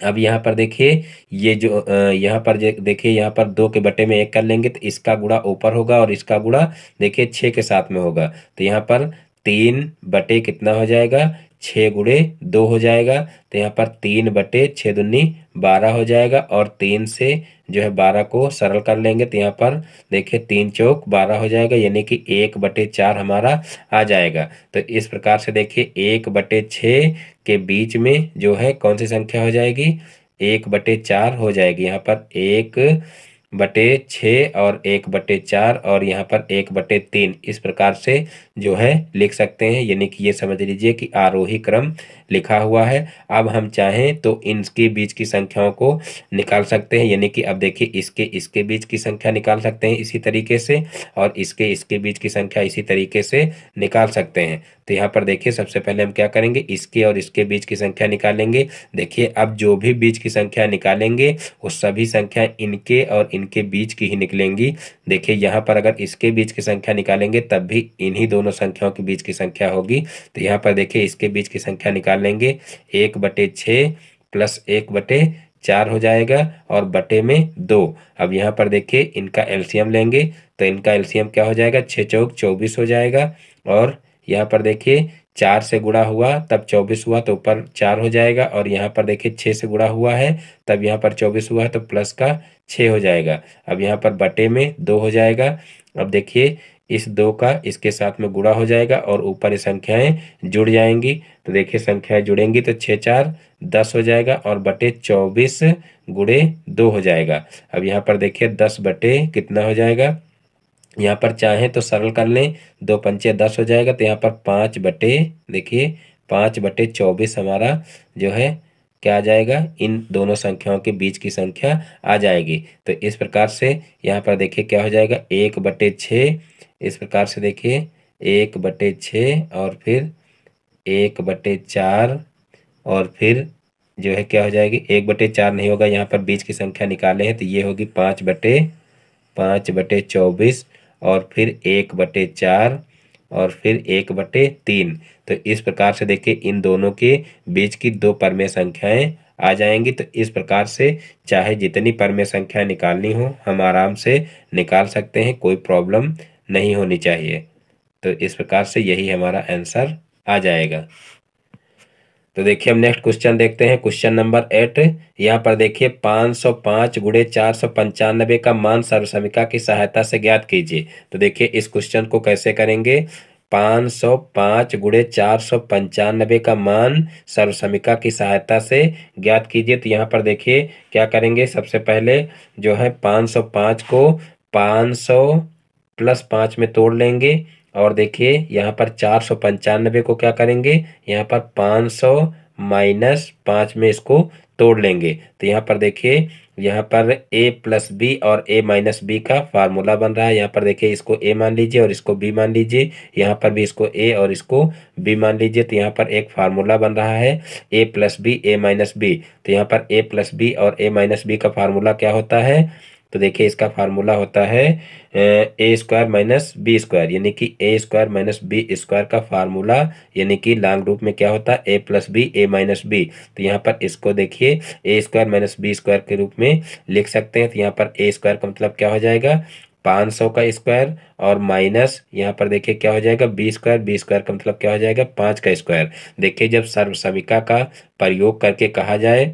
अब यहाँ पर देखिए, ये जो यहाँ पर देखिए यहाँ पर दो के बटे में एक कर लेंगे तो इसका गुड़ा ऊपर होगा और इसका गुड़ा देखिए छः के साथ में होगा। तो यहाँ पर तीन बटे कितना हो जाएगा? छः गुड़े दो हो जाएगा तो यहाँ पर तीन बटे छः दुन्नी बारह हो जाएगा, और तीन से जो है बारह को सरल कर लेंगे तो यहाँ पर देखिए तीन चौक बारह हो जाएगा, यानी कि एक बटे चार हमारा आ जाएगा। तो इस प्रकार से देखिए, एक बटे छ के बीच में जो है कौन सी संख्या हो जाएगी? एक बटे चार हो जाएगी। यहाँ पर एक बटे छः और एक बटे चार और यहाँ पर एक बटे तीन। इस प्रकार से जो है लिख सकते हैं, यानी कि ये समझ लीजिए कि आरोही क्रम लिखा हुआ है। अब हम चाहें तो इनके बीच की संख्याओं को निकाल सकते हैं, यानी कि अब देखिए इसके इसके बीच की संख्या निकाल सकते हैं इसी तरीके से और इसके इसके बीच की संख्या इसी तरीके से निकाल सकते हैं। तो यहाँ पर देखिए, सबसे पहले हम क्या करेंगे, इसके और इसके बीच की संख्या निकालेंगे देखिए, अब जो भी बीच की संख्या निकालेंगे, वो सभी संख्या इनके और इनके बीच की ही निकलेंगी। देखिए, यहाँ पर अगर इसके बीच की संख्या निकालेंगे, तब भी इन्हीं दोनों संख्याओं के बीच की संख्या होगी। तो यहाँ पर देखिए, इसके बीच की संख्या निकाल लेंगे। एक बटे छः प्लस एक बटे चार हो जाएगा और बटे में दो। अब यहाँ पर देखिए, इनका एल्सियम लेंगे तो इनका एल्सियम क्या हो जाएगा? छः चौक चौबीस हो जाएगा और यहाँ पर देखिए, चार से गुड़ा हुआ, तब चौबीस हुआ तो ऊपर चार हो जाएगा और यहाँ पर देखिए छः से गुड़ा हुआ है, तब यहाँ पर चौबीस हुआ है तो प्लस का छः हो जाएगा। अब यहाँ पर बटे में दो हो जाएगा। अब देखिए, इस दो का इसके साथ में गुड़ा हो जाएगा और ऊपर ये संख्याएँ जुड़ जाएँगी। तो देखिए, संख्याएँ जुड़ेंगी तो छः चार, दस हो जाएगा और बटे चौबीस गुड़े दो हो जाएगा। अब यहाँ पर देखिए, दस बटे कितना हो जाएगा? यहाँ पर चाहें तो सरल कर लें। दो पंचे दस हो जाएगा तो यहाँ पर पाँच बटे, देखिए, पाँच बटे चौबीस हमारा जो है, क्या आ जाएगा? इन दोनों संख्याओं के बीच की संख्या आ जाएगी। तो इस प्रकार से यहाँ पर देखिए क्या हो जाएगा? एक बटे छः, इस प्रकार से देखिए, एक बटे छः और फिर एक बटे चार और फिर जो है क्या हो जाएगी? एक बटे चार नहीं होगा, यहाँ पर बीच की संख्या निकाले हैं तो ये होगी पाँच बटे पाँच बटे चौबीस और फिर एक बटे चार और फिर एक बटे तीन। तो इस प्रकार से देखिए, इन दोनों के बीच की दो परमेय संख्याएँ आ जाएँगी। तो इस प्रकार से चाहे जितनी परमेय संख्या निकालनी हो, हम आराम से निकाल सकते हैं, कोई प्रॉब्लम नहीं होनी चाहिए। तो इस प्रकार से यही हमारा आंसर आ जाएगा। तो देखिए हम नेक्स्ट क्वेश्चन देखते हैं। क्वेश्चन नंबर एट यहाँ पर देखिए पाँच सौ पाँच गुड़े चार सौ पंचानबे का मान सर्वसमिका की सहायता से ज्ञात कीजिए। तो देखिए इस क्वेश्चन को कैसे करेंगे? पाँच सौ पाँच गुड़े चार सौ पंचानबे का मान सर्वसमिका की सहायता से ज्ञात कीजिए। तो यहाँ पर देखिए क्या करेंगे? सबसे पहले जो है पाँच सौ पाँच को पाँच सौ प्लस पाँच में तोड़ लेंगे। और देखिए, यहाँ पर चार सौ पंचानबे को क्या करेंगे? यहाँ पर पाँच सौ माइनस पाँच में इसको तोड़ लेंगे। तो यहाँ पर देखिए, यहाँ पर a प्लस बी और a माइनस बी का फार्मूला बन रहा है। यहाँ पर देखिए, इसको a मान लीजिए और इसको b मान लीजिए। यहाँ पर भी इसको a और इसको b मान लीजिए। तो यहाँ पर एक फार्मूला बन रहा है, a plus b a minus b तो यहाँ पर a प्लस बी और a माइनस बी का फार्मूला क्या होता है? तो देखिए, इसका फार्मूला होता है a square minus b square यानी कि a square minus b square का फार्मूला, यानी कि लॉन्ग रूप में क्या होता है a plus b a minus b तो यहाँ पर इसको देखिए a square minus b square के रूप में लिख सकते हैं। तो यहाँ पर ए स्क्वायर का मतलब क्या हो जाएगा, पाँच सौ का स्क्वायर और माइनस यहाँ पर देखिए क्या हो जाएगा बी स्क्वायर बी स्क्वायर का मतलब क्या हो जाएगा, पाँच का स्क्वायर देखिए, जब सर्व समीका का प्रयोग करके कहा जाए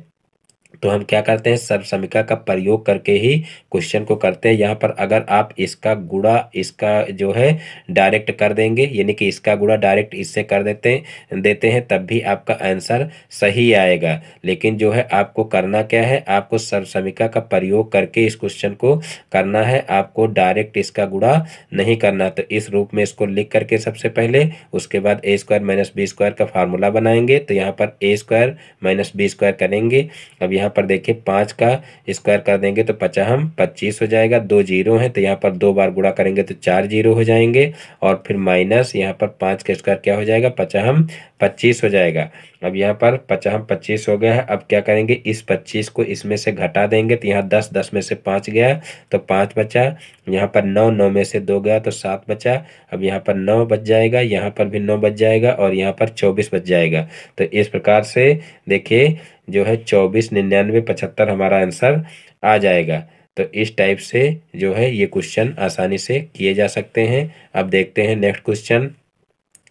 तो हम क्या करते हैं? सर्व समीका का प्रयोग करके ही क्वेश्चन को करते हैं। यहाँ पर अगर आप इसका गुड़ा इसका जो है डायरेक्ट कर देंगे, यानी कि इसका गुड़ा डायरेक्ट इससे कर देते देते हैं, तब भी आपका आंसर सही आएगा। लेकिन जो है, आपको करना क्या है? आपको सर्व समीका का प्रयोग करके इस क्वेश्चन को करना है। आपको डायरेक्ट इसका गुड़ा नहीं करना। तो इस रूप में इसको लिख करके सबसे पहले, उसके बाद a square minus b square का फार्मूला बनाएँगे। तो यहाँ पर a square minus b square करेंगे। अब यहाँ पर देखिए, पाँच का स्क्वायर कर देंगे तो पचास पच्चीस हो जाएगा, दो ज़ीरो है तो यहाँ पर दो बार गुड़ा करेंगे तो चार ज़ीरो हो जाएँगे और फिर माइनस यहाँ पर पाँच का स्क्वायर क्या हो जाएगा, पचास पच्चीस हो जाएगा। अब यहाँ पर पचास पच्चीस हो गया है, अब क्या करेंगे, इस पच्चीस को इसमें से घटा देंगे तो यहाँ दस दस में से पाँच गया तो पाँच बचा, यहाँ पर नौ नौ में से दो गया तो सात बचा, अब यहाँ पर नौ बच जाएगा, यहाँ पर भी नौ बच जाएगा और यहाँ पर चौबीस बच जाएगा। तो इस प्रकार से देखिए जो है चौबीस निन्यानवे पचहत्तर हमारा आंसर आ जाएगा। तो इस टाइप से जो है ये क्वेश्चन आसानी से किए जा सकते हैं। अब देखते हैं नेक्स्ट क्वेश्चन।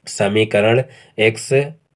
समीकरण एक्स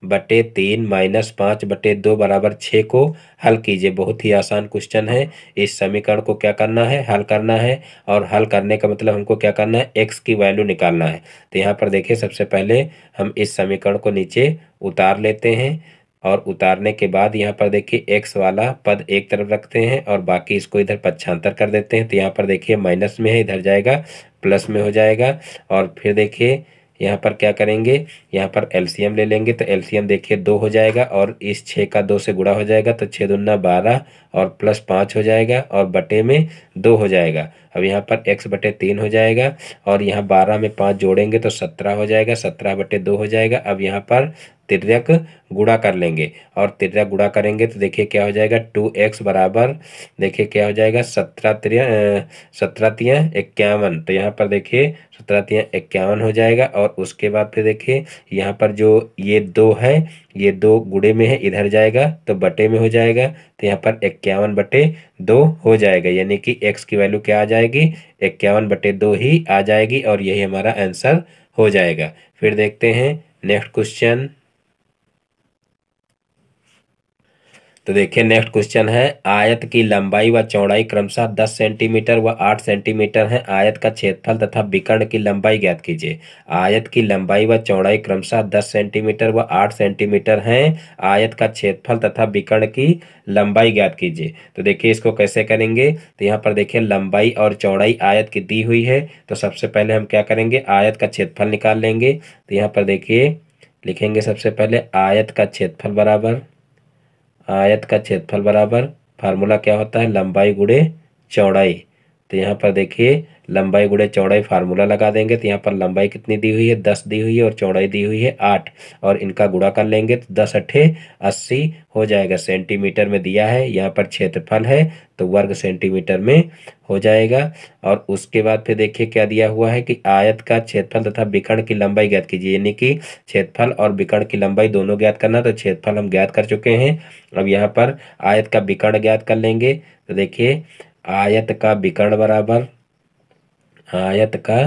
बटे तीन माइनस पाँच बटे दो बराबर छः को हल कीजिए। बहुत ही आसान क्वेश्चन है। इस समीकरण को क्या करना है? हल करना है। और हल करने का मतलब हमको क्या करना है? एक्स की वैल्यू निकालना है। तो यहाँ पर देखिए, सबसे पहले हम इस समीकरण को नीचे उतार लेते हैं। और उतारने के बाद यहाँ पर देखिए एक्स वाला पद एक तरफ़ रखते हैं और बाकी इसको इधर पच्छांतर कर देते हैं। तो यहाँ पर देखिए माइनस में है, इधर जाएगा, प्लस में हो जाएगा और फिर देखिए यहाँ पर क्या करेंगे? यहाँ पर एलसीएम ले लेंगे। तो एलसीएम देखिए दो हो जाएगा और इस छः का दो से गुड़ा हो जाएगा। तो छः दुना बारह और प्लस पाँच हो जाएगा और बटे में दो हो जाएगा। अब यहाँ पर एक्स बटे तीन हो जाएगा और यहाँ बारह में पाँच जोड़ेंगे तो सत्रह हो जाएगा, सत्रह बटे दो हो जाएगा। अब यहाँ पर तिरक गुड़ा कर लेंगे और तिरक गुड़ा करेंगे तो देखिए क्या हो जाएगा, टू एक्स बराबर, देखिए क्या हो जाएगा, सत्रह त्रिया सत्रह तिया इक्यावन। तो यहाँ पर देखिए सत्रह तिया इक्यावन हो जाएगा और उसके बाद फिर देखिए यहाँ पर जो ये दो है ये दो गुड़े में है, इधर जाएगा तो बटे में हो जाएगा तो यहाँ पर इक्यावन बटे दो हो जाएगा, यानी कि एक्स की वैल्यू क्या आ जाएगी? इक्यावन बटे दो ही आ जाएगी और यही हमारा आंसर हो जाएगा। फिर देखते हैं नेक्स्ट क्वेश्चन तो देखिए नेक्स्ट क्वेश्चन है, आयत की लंबाई व चौड़ाई क्रमशः 10 सेंटीमीटर व 8 सेंटीमीटर है। आयत का क्षेत्रफल तथा विकर्ण की लंबाई ज्ञात कीजिए। आयत की लंबाई व चौड़ाई क्रमशः 10 सेंटीमीटर व 8 सेंटीमीटर है। आयत का क्षेत्रफल तथा विकर्ण की लंबाई ज्ञात कीजिए। तो देखिए, इसको कैसे करेंगे? तो यहाँ पर देखिए, लंबाई और चौड़ाई आयत की दी हुई है। तो सबसे पहले हम क्या करेंगे? आयत का क्षेत्रफल निकाल लेंगे। तो यहाँ पर देखिए, लिखेंगे सबसे पहले आयत का क्षेत्रफल बराबर। आयत का क्षेत्रफल बराबर, फार्मूला क्या होता है? लंबाई गुड़े चौड़ाई। तो यहाँ पर देखिए लंबाई गुड़े चौड़ाई फार्मूला लगा देंगे तो यहाँ पर लंबाई कितनी दी हुई है? दस दी हुई है और चौड़ाई दी हुई है आठ। और इनका गुड़ा कर लेंगे तो दस अट्ठे अस्सी हो जाएगा। सेंटीमीटर में दिया है, यहाँ पर क्षेत्रफल है तो वर्ग सेंटीमीटर में हो जाएगा। और उसके बाद फिर देखिए क्या दिया हुआ है कि आयत का क्षेत्रफल तथा विकर्ण की लंबाई ज्ञात कीजिए। यानी कि क्षेत्रफल और विकर्ण की लंबाई दोनों ज्ञात करना तो क्षेत्रफल हम ज्ञात कर चुके हैं। अब यहाँ पर आयत का विकर्ण ज्ञात कर लेंगे तो देखिए, आयत का विकर्ण बराबर आयत का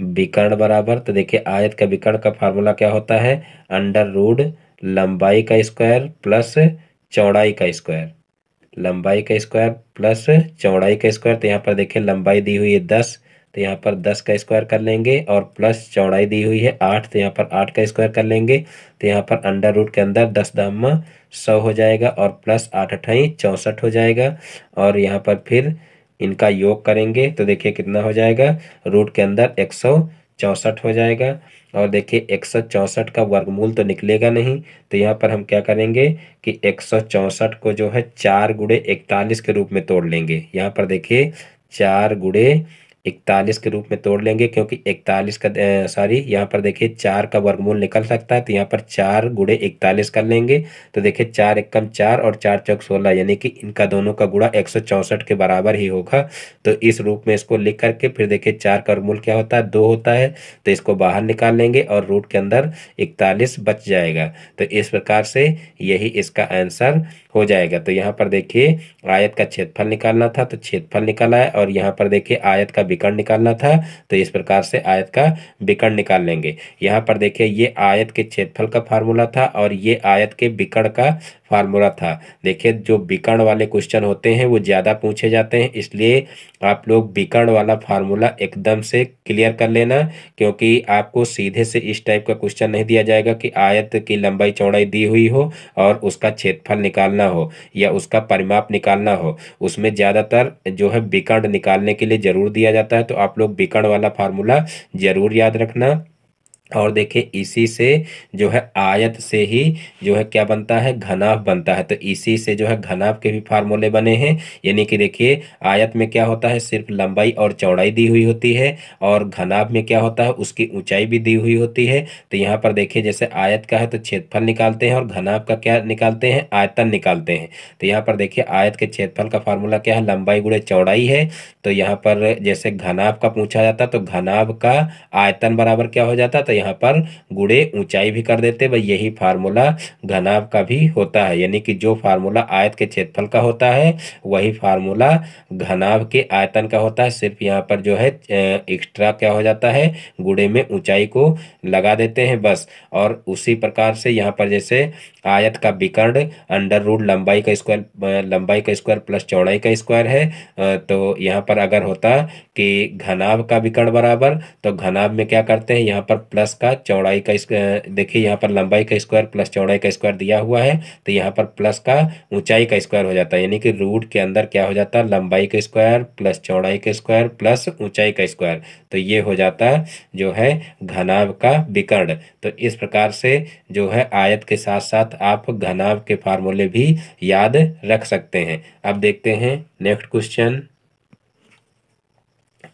विकर्ण बराबर तो देखिए आयत का विकर्ण का फार्मूला क्या होता है? अंडर रूड लंबाई का स्क्वायर प्लस चौड़ाई का स्क्वायर लंबाई का स्क्वायर प्लस चौड़ाई का स्क्वायर तो यहाँ पर देखिए लंबाई दी हुई है दस तो यहाँ पर दस का स्क्वायर कर लेंगे, और प्लस चौड़ाई दी हुई है आठ तो यहाँ पर आठ का स्क्वायर कर लेंगे तो यहाँ पर अंडर रूट के अंदर दस दामा सौ हो जाएगा, और प्लस आठ अठाई चौंसठ हो जाएगा, और यहाँ पर फिर इनका योग करेंगे तो देखिए कितना हो जाएगा। रूट के अंदर एक चौंसठ हो जाएगा। और देखिए एक सौ चौंसठ का वर्गमूल तो निकलेगा नहीं। तो यहाँ पर हम क्या करेंगे कि एक सौ चौंसठ को जो है चार गुड़े इकतालीस के रूप में तोड़ लेंगे। यहाँ पर देखिए चार गुड़े इकतालीस के रूप में तोड़ लेंगे, क्योंकि इकतालीस का सॉरी यहाँ पर देखिए चार का वर्गमूल निकल सकता है तो यहाँ पर चार गुड़े इकतालीस कर लेंगे। तो देखिए चार एक कम चार और चार चौक सोलह, यानी कि इनका दोनों का गुड़ा एक सौ चौंसठ के बराबर ही होगा। तो इस रूप में इसको लिख करके फिर देखिए चार का वर्गमूल क्या होता है? दो होता है तो इसको बाहर निकाल लेंगे और रूट के अंदर इकतालीस बच जाएगा। तो इस प्रकार से यही इसका आंसर हो जाएगा। तो यहाँ पर देखिए आयत का क्षेत्रफल निकालना था तो क्षेत्रफल निकाला है और यहाँ पर देखिए आयत का विकर्ण निकालना था तो इस प्रकार से आयत का विकर्ण निकाल लेंगे। यहाँ पर देखिए, ये आयत के क्षेत्रफल का फार्मूला था और ये आयत के विकर्ण का फार्मूला था। देखिए, जो विकर्ण वाले क्वेश्चन होते हैं, वो ज़्यादा पूछे जाते हैं, इसलिए आप लोग विकर्ण वाला फार्मूला एकदम से क्लियर कर लेना, क्योंकि आपको सीधे से इस टाइप का क्वेश्चन नहीं दिया जाएगा कि आयत की लंबाई चौड़ाई दी हुई हो और उसका क्षेत्रफल निकालना हो या उसका परिमाप निकालना हो। उसमें ज़्यादातर जो है विकर्ण निकालने के लिए ज़रूर दिया जाता है तो आप लोग विकर्ण वाला फार्मूला ज़रूर याद रखना। और देखिए, इसी से जो है आयत से ही जो है क्या बनता है? घनाभ बनता है। तो इसी से जो है घनाभ के भी फार्मूले बने हैं। यानी कि देखिए, आयत में क्या होता है? सिर्फ़ लंबाई और चौड़ाई दी हुई होती है और घनाभ में क्या होता है? उसकी ऊंचाई भी दी हुई होती है। तो यहाँ पर देखिए, जैसे आयत का है तो क्षेत्रफल निकालते हैं और घनाभ का क्या निकालते हैं? आयतन निकालते हैं। तो यहाँ पर देखिए, आयत के क्षेत्रफल का फार्मूला क्या है? लंबाई गुड़े चौड़ाई है। तो यहाँ पर जैसे घनाभ का पूछा जाता तो घनाभ का आयतन बराबर क्या हो जाता? तो यहाँ पर गुड़े ऊंचाई भी कर देते भाई यही फार्मूला घनाभ का भी होता है। यानी कि जो फार्मूला आयत के क्षेत्रफल का होता है, वही फार्मूला घनाभ के आयतन का होता है। सिर्फ़ यहाँ पर जो है एक्स्ट्रा क्या हो जाता है, गुड़े में ऊंचाई को लगा देते हैं बस। और उसी प्रकार से यहाँ पर जैसे आयत का विकर्ण अंडर रूट लंबाई का स्क्वायर लंबाई का स्क्वायर प्लस चौड़ाई का स्क्वायर है तो यहाँ पर अगर होता कि घनाभ का विकर्ण बराबर तो घनाभ में क्या करते हैं, यहाँ पर प्लस प्लस का चौड़ाई का देखिए यहाँ पर लंबाई का स्क्वायर प्लस चौड़ाई का स्क्वायर दिया हुआ है तो यहाँ पर प्लस का ऊंचाई का स्क्वायर हो जाता है, यानी कि रूट के अंदर क्या हो जाता है? लंबाई का स्क्वायर प्लस चौड़ाई का स्क्वायर प्लस ऊंचाई का स्क्वायर तो ये हो जाता है जो है घनाभ का विकर्ण। तो इस प्रकार से जो है आयत के साथ साथ आप घनाभ के फार्मूले भी याद रख सकते हैं। अब देखते हैं नेक्स्ट क्वेश्चन।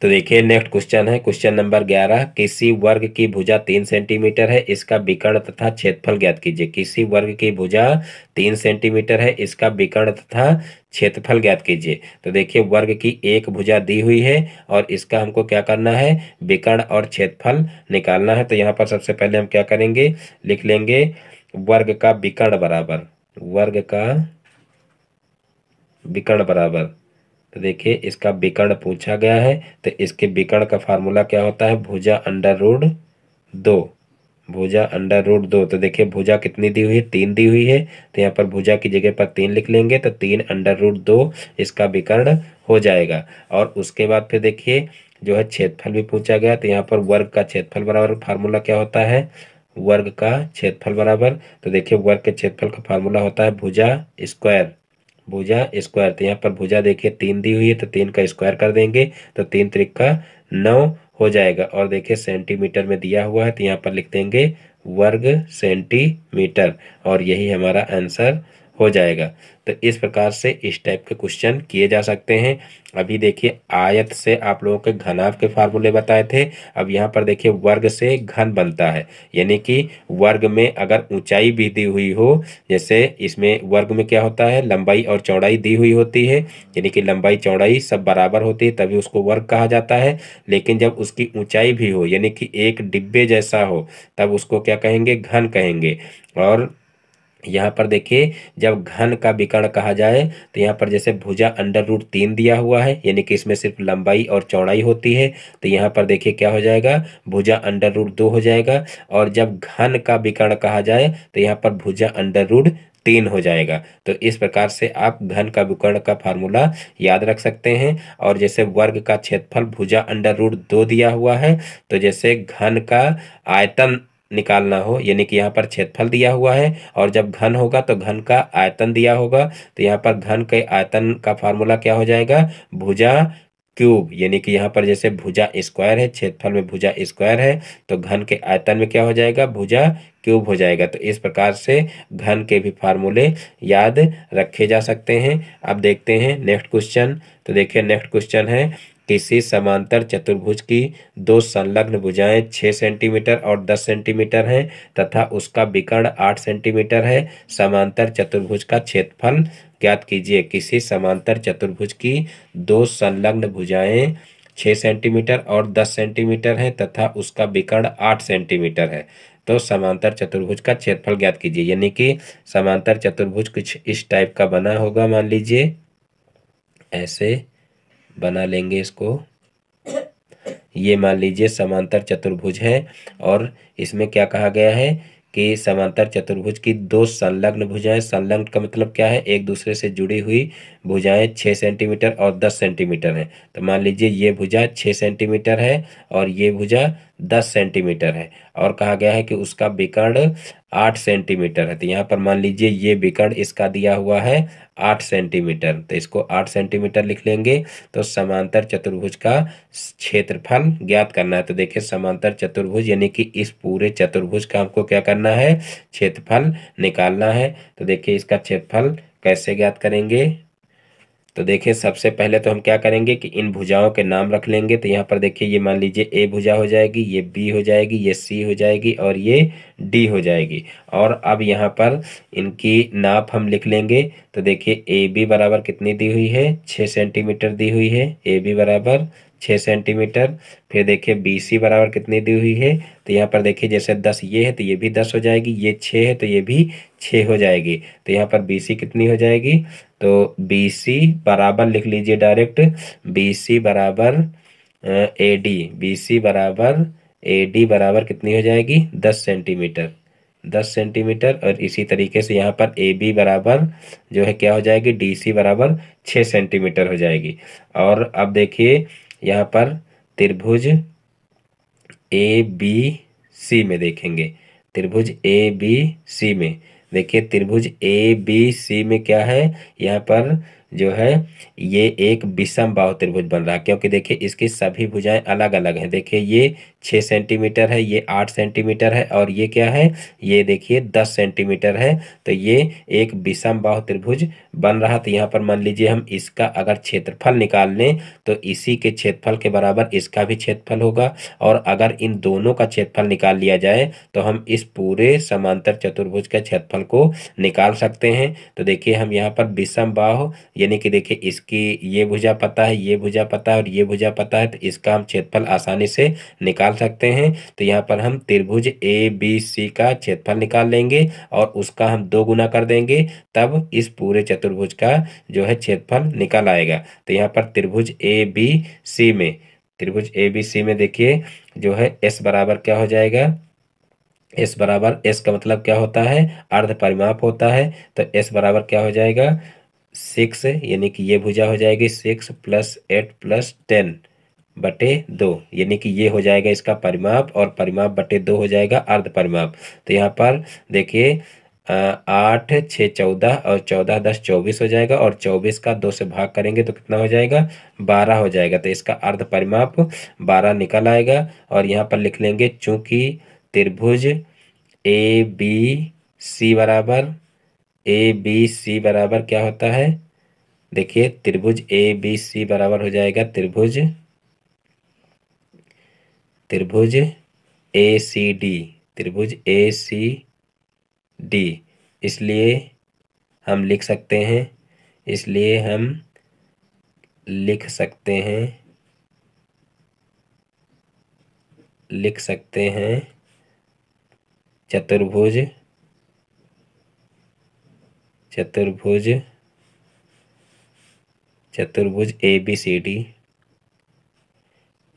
तो देखिए नेक्स्ट क्वेश्चन है। क्वेश्चन नंबर ग्यारह, किसी वर्ग की भुजा तीन सेंटीमीटर है, इसका विकर्ण तथा क्षेत्रफल ज्ञात कीजिए। किसी वर्ग की भुजा तीन सेंटीमीटर है, इसका विकर्ण तथा क्षेत्रफल ज्ञात कीजिए। तो देखिए, वर्ग की एक भुजा दी हुई है और इसका हमको क्या करना है? विकर्ण और क्षेत्रफल निकालना है। तो यहाँ पर सबसे पहले हम क्या करेंगे? लिख लेंगे, वर्ग का विकर्ण बराबर। वर्ग का विकर्ण बराबर। तो देखिए, इसका विकर्ण पूछा गया है तो इसके विकर्ण का फार्मूला क्या होता है? भुजा अंडर रूड दो। भुजा अंडर रूट दो तो देखिए, भुजा कितनी दी हुई है? तीन दी हुई है। तो यहाँ पर भुजा की जगह पर तीन लिख लेंगे तो तीन अंडर रूट दो, इसका विकर्ण हो जाएगा। और उसके बाद फिर देखिए, जो है, क्षेत्रफल भी पूछा गया तो यहाँ पर वर्ग का क्षेत्रफल बराबर फार्मूला क्या होता है? वर्ग का क्षेत्रफल बराबर। तो देखिए, वर्ग के क्षेत्रफल का फार्मूला होता है भुजा स्क्वायर। भुजा स्क्वायर तो यहाँ पर भुजा देखिए, तीन दी हुई है तो तीन का स्क्वायर कर देंगे तो तीन त्रिक नौ हो जाएगा। और देखिए सेंटीमीटर में दिया हुआ है तो यहाँ पर लिख देंगे वर्ग सेंटीमीटर और यही हमारा आंसर हो जाएगा। तो इस प्रकार से इस टाइप के क्वेश्चन किए जा सकते हैं। अभी देखिए, आयत से आप लोगों के घनाभ के फार्मूले बताए थे। अब यहाँ पर देखिए, वर्ग से घन बनता है। यानी कि वर्ग में अगर ऊंचाई भी दी हुई हो, जैसे इसमें वर्ग में क्या होता है? लंबाई और चौड़ाई दी हुई होती है। यानी कि लंबाई, चौड़ाई सब बराबर होती है, तभी उसको वर्ग कहा जाता है। लेकिन जब उसकी ऊंचाई भी हो, यानी कि एक डिब्बे जैसा हो, तब उसको क्या कहेंगे? घन कहेंगे। और यहाँ पर देखिए, जब घन का विकर्ण कहा जाए तो यहाँ पर जैसे भुजा अंडर रूट तीन दिया हुआ है, यानी कि इसमें सिर्फ़ लंबाई और चौड़ाई होती है तो यहाँ पर देखिए क्या हो जाएगा, भुजा अंडर रूट दो हो जाएगा, और जब घन का विकर्ण कहा जाए तो यहाँ पर भुजा अंडर रूट तीन हो जाएगा। तो इस प्रकार से आप घन का विकर्ण का फार्मूला याद रख सकते हैं, और जैसे वर्ग का क्षेत्रफल भुजा अंडर रूट दो दिया हुआ है तो जैसे घन का आयतन निकालना हो, यानी कि यहाँ पर क्षेत्रफल दिया हुआ है, और जब घन होगा तो घन का आयतन दिया होगा तो यहाँ पर घन के आयतन का फार्मूला क्या हो जाएगा? भुजा क्यूब, यानी कि यहाँ पर जैसे भुजा स्क्वायर है, क्षेत्रफल में भुजा स्क्वायर है तो घन के आयतन में क्या हो जाएगा? भुजा क्यूब हो जाएगा। तो इस प्रकार से घन के भी फार्मूले याद रखे जा सकते हैं। अब देखते हैं नेक्स्ट क्वेश्चन। तो देखिए नेक्स्ट क्वेश्चन है किसी समांतर चतुर्भुज की दो संलग्न भुजाएँ 6 सेंटीमीटर और 10 सेंटीमीटर हैं तथा उसका विकर्ण 8 सेंटीमीटर है। समांतर चतुर्भुज का क्षेत्रफल ज्ञात कीजिए किसी समांतर चतुर्भुज की दो संलग्न भुजाएँ 6 सेंटीमीटर और 10 सेंटीमीटर हैं तथा उसका विकर्ण आठ सेंटीमीटर है। तो समांतर चतुर्भुज का क्षेत्रफल ज्ञात कीजिए, यानी कि समांतर चतुर्भुज कुछ इस टाइप का बना होगा, मान लीजिए। ऐसे बना लेंगे इसको। ये मान लीजिए समांतर चतुर्भुज है और इसमें क्या कहा गया है कि समांतर चतुर्भुज की दो संलग्न भुजाएँ, संलग्न का मतलब क्या है? एक दूसरे से जुड़ी हुई भुजाएँ छः सेंटीमीटर और दस सेंटीमीटर हैं। तो मान लीजिए ये भुजा छः सेंटीमीटर है और ये भुजा दस सेंटीमीटर है। और कहा गया है कि उसका विकर्ण आठ सेंटीमीटर है। तो यहाँ पर मान लीजिए ये विकर्ण इसका दिया हुआ है आठ सेंटीमीटर। तो इसको आठ सेंटीमीटर लिख लेंगे तो समांतर चतुर्भुज का क्षेत्रफल ज्ञात करना है। तो देखिए समांतर चतुर्भुज यानी कि इस पूरे चतुर्भुज का हमको क्या करना है? क्षेत्रफल निकालना है। तो देखिए इसका क्षेत्रफल कैसे ज्ञात करेंगे? तो देखिए, सबसे पहले तो हम क्या करेंगे कि इन भुजाओं के नाम रख लेंगे। तो यहाँ पर देखिए, ये मान लीजिए ए भुजा हो जाएगी, ये बी हो जाएगी, ये सी हो जाएगी और ये डी हो जाएगी। और अब यहाँ पर इनकी नाप हम लिख लेंगे। तो देखिए, ए बी बराबर कितनी दी हुई है? छः सेंटीमीटर दी हुई है। ए बी बराबर छः सेंटीमीटर। फिर देखिए, बी सी बराबर कितनी दी हुई है? तो यहाँ पर देखिए, जैसे दस ये है तो ये भी दस हो जाएगी। ये छः है तो ये भी छः हो जाएगी। तो यहाँ पर बी सी कितनी हो जाएगी? तो बी सी बराबर लिख लीजिए डायरेक्ट बी सी बराबर ए डी बी सी बराबर ए डी बराबर कितनी हो जाएगी? दस सेंटीमीटर। दस सेंटीमीटर और इसी तरीके से यहाँ पर ए बी बराबर जो है क्या हो जाएगी? डी सी बराबर छः सेंटीमीटर हो जाएगी। और अब देखिए, यहाँ पर त्रिभुज ए बी सी में देखेंगे। त्रिभुज ए बी सी में। देखिए, त्रिभुज ए बी सी में क्या है? यहाँ पर जो है, ये एक विषम बाहु त्रिभुज बन रहा है, क्योंकि देखिए, इसकी सभी भुजाएँ अलग अलग हैं। देखिए, ये छः सेंटीमीटर है, ये आठ सेंटीमीटर है और ये क्या है? ये देखिए दस सेंटीमीटर है। तो ये एक विषम बाहु त्रिभुज बन रहा। तो यहाँ पर मान लीजिए हम इसका अगर क्षेत्रफल निकाल लें तो इसी के क्षेत्रफल के बराबर इसका भी क्षेत्रफल होगा। और अगर इन दोनों का क्षेत्रफल निकाल लिया जाए तो हम इस पूरे समांतर चतुर्भुज के क्षेत्रफल को निकाल सकते हैं। तो देखिए हम यहाँ पर विषम बाहु यानी कि देखिए इसकी ये भुजा पता है, ये भुजा पता है और ये भुजा पता है तो इसका हम क्षेत्रफल आसानी से निकाल सकते हैं। तो यहाँ पर हम त्रिभुज ए, बी, सी का क्षेत्रफल निकाल लेंगे और उसका हम दो गुना कर देंगे। तब इस पूरे चतुर्भुज का जो है क्षेत्रफल निकल आएगा। तो यहाँ पर त्रिभुज ए, बी, सी में, त्रिभुज ए, बी, सी में देखिए जो है एस बराबर क्या हो जाएगा? एस बराबर एस का मतलब क्या होता है? अर्ध परिमाप होता है। तो एस बराबर क्या हो जाएगा? सिक्स, यानी कि ये भुजा हो जाएगी six plus eight plus ten. बटे दो, यानी कि ये हो जाएगा इसका परिमाप और परिमाप बटे दो हो जाएगा अर्ध परिमाप। तो यहाँ पर देखिए आठ छः चौदह और चौदह, दस, चौबीस हो जाएगा और चौबीस का दो से भाग करेंगे तो कितना हो जाएगा? बारह हो जाएगा। तो इसका अर्ध परिमाप बारह निकल आएगा और यहाँ पर लिख लेंगे चूँकि त्रिभुज ए, बी, सी बराबर, ए, बी, सी बराबर क्या होता है? देखिए, त्रिभुज ए, बी, सी बराबर हो जाएगा त्रिभुज त्रिभुज ए सी डी, त्रिभुज ए सी डी। इसलिए हम लिख सकते हैं, इसलिए हम लिख सकते हैं, लिख सकते हैं चतुर्भुज चतुर्भुज चतुर्भुज A B C D.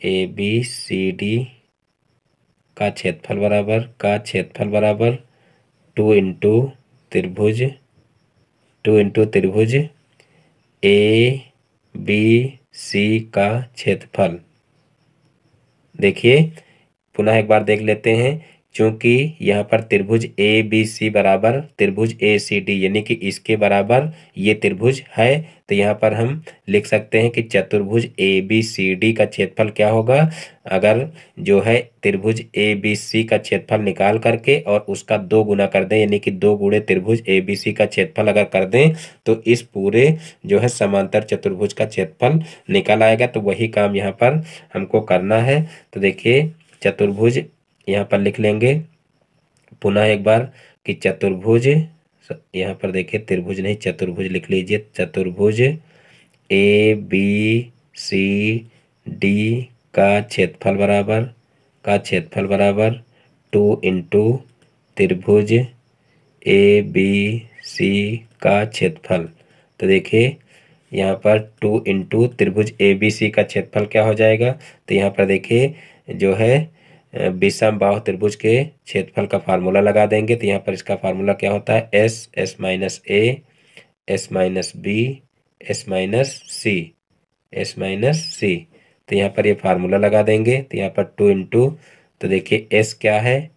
A B C D का क्षेत्रफल बराबर, का क्षेत्रफल बराबर, टू इंटू त्रिभुज, टू इंटू त्रिभुज ए बी सी का क्षेत्रफल। देखिए, पुनः एक बार देख लेते हैं चूँकि यहाँ पर त्रिभुज ए बी सी बराबर, त्रिभुज ए सी डी यानी कि इसके बराबर ये त्रिभुज है तो यहाँ पर हम लिख सकते हैं कि चतुर्भुज ए बी सी डी का क्षेत्रफल क्या होगा? अगर जो है त्रिभुज ए बी सी का क्षेत्रफल निकाल करके और उसका दो गुना कर दें, यानी कि दो गुणे त्रिभुज ए बी सी का क्षेत्रफल अगर कर दें तो इस पूरे जो है समांतर चतुर्भुज का क्षेत्रफल निकल आएगा। तो वही काम यहाँ पर हमको करना है। तो देखिए, चतुर्भुज यहाँ पर लिख लेंगे पुनः एक बार कि चतुर्भुज यहाँ पर देखिए त्रिभुज नहीं, चतुर्भुज लिख लीजिए, चतुर्भुज ए बी सी डी का क्षेत्रफल बराबर, का क्षेत्रफल बराबर टू इंटू त्रिभुज ए बी सी का क्षेत्रफल। तो देखिए यहाँ पर टू इंटू त्रिभुज ए बी सी का क्षेत्रफल क्या हो जाएगा? तो यहाँ पर देखिए जो है विषम बाहु त्रिभुज के क्षेत्रफल का फार्मूला लगा देंगे। तो यहाँ पर इसका फार्मूला क्या होता है? S s minus a s minus b s minus c s minus c तो यहाँ पर ये यह फार्मूला लगा देंगे। तो यहाँ पर टू इंटू तो देखिए एस क्या है?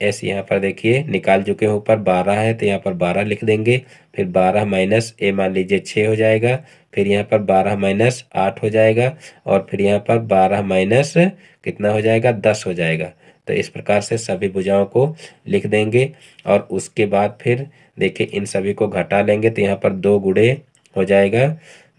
एस यहाँ पर देखिए, निकाल चुके हैं ऊपर बारह है। तो यहाँ पर बारह लिख देंगे। फिर बारह माइनस ए मान लीजिए छः हो जाएगा। फिर यहाँ पर बारह माइनस आठ हो जाएगा और फिर यहाँ पर बारह माइनस कितना हो जाएगा? दस हो जाएगा। तो इस प्रकार से सभी भुजाओं को लिख देंगे और उसके बाद फिर देखिए इन सभी को घटा लेंगे तो यहाँ पर दो गुड़े हो जाएगा।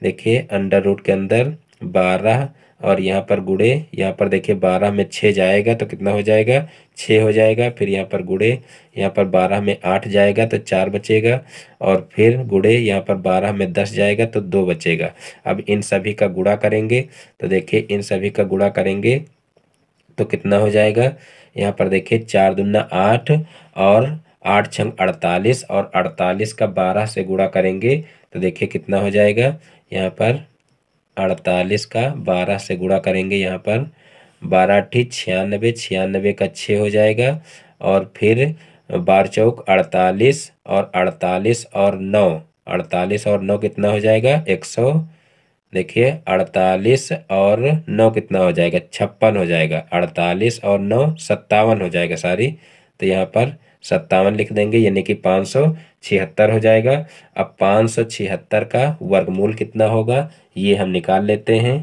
देखिए अंडर रूट के अंदर बारह और यहाँ पर गुड़े, यहाँ पर देखिए बारह में छः जाएगा तो कितना हो जाएगा? छः हो जाएगा, फिर यहाँ पर गुड़े, यहाँ पर बारह में आठ जाएगा तो चार बचेगा, और फिर गुड़े, यहाँ पर बारह में दस जाएगा तो दो बचेगा। अब इन सभी का गुड़ा करेंगे तो देखिए इन सभी का गुड़ा करेंगे तो कितना हो जाएगा? यहाँ पर देखिए चार दुना आठ और आठ छंग अड़तालीस, और अड़तालीस का बारह से गुड़ा करेंगे तो देखिए कितना हो जाएगा? यहाँ पर अड़तालीस का, बारह से गुड़ा करेंगे यहाँ पर। बारह अट्ठी छियानबे छियानबे का छः हो जाएगा। और फिर बार चौक अड़तालीस और अड़तालीस और नौ। अड़तालीस और नौ कितना हो जाएगा? एक सौ। देखिए, अड़तालीस और नौ कितना हो जाएगा? छप्पन हो जाएगा। अड़तालीस और नौ, सत्तावन हो जाएगा, सारी। तो यहाँ पर सत्तावन लिख देंगे, यानी कि पाँच सौ छिहत्तर हो जाएगा। अब पाँच सौ छिहत्तर का वर्गमूल कितना होगा, ये हम निकाल लेते हैं।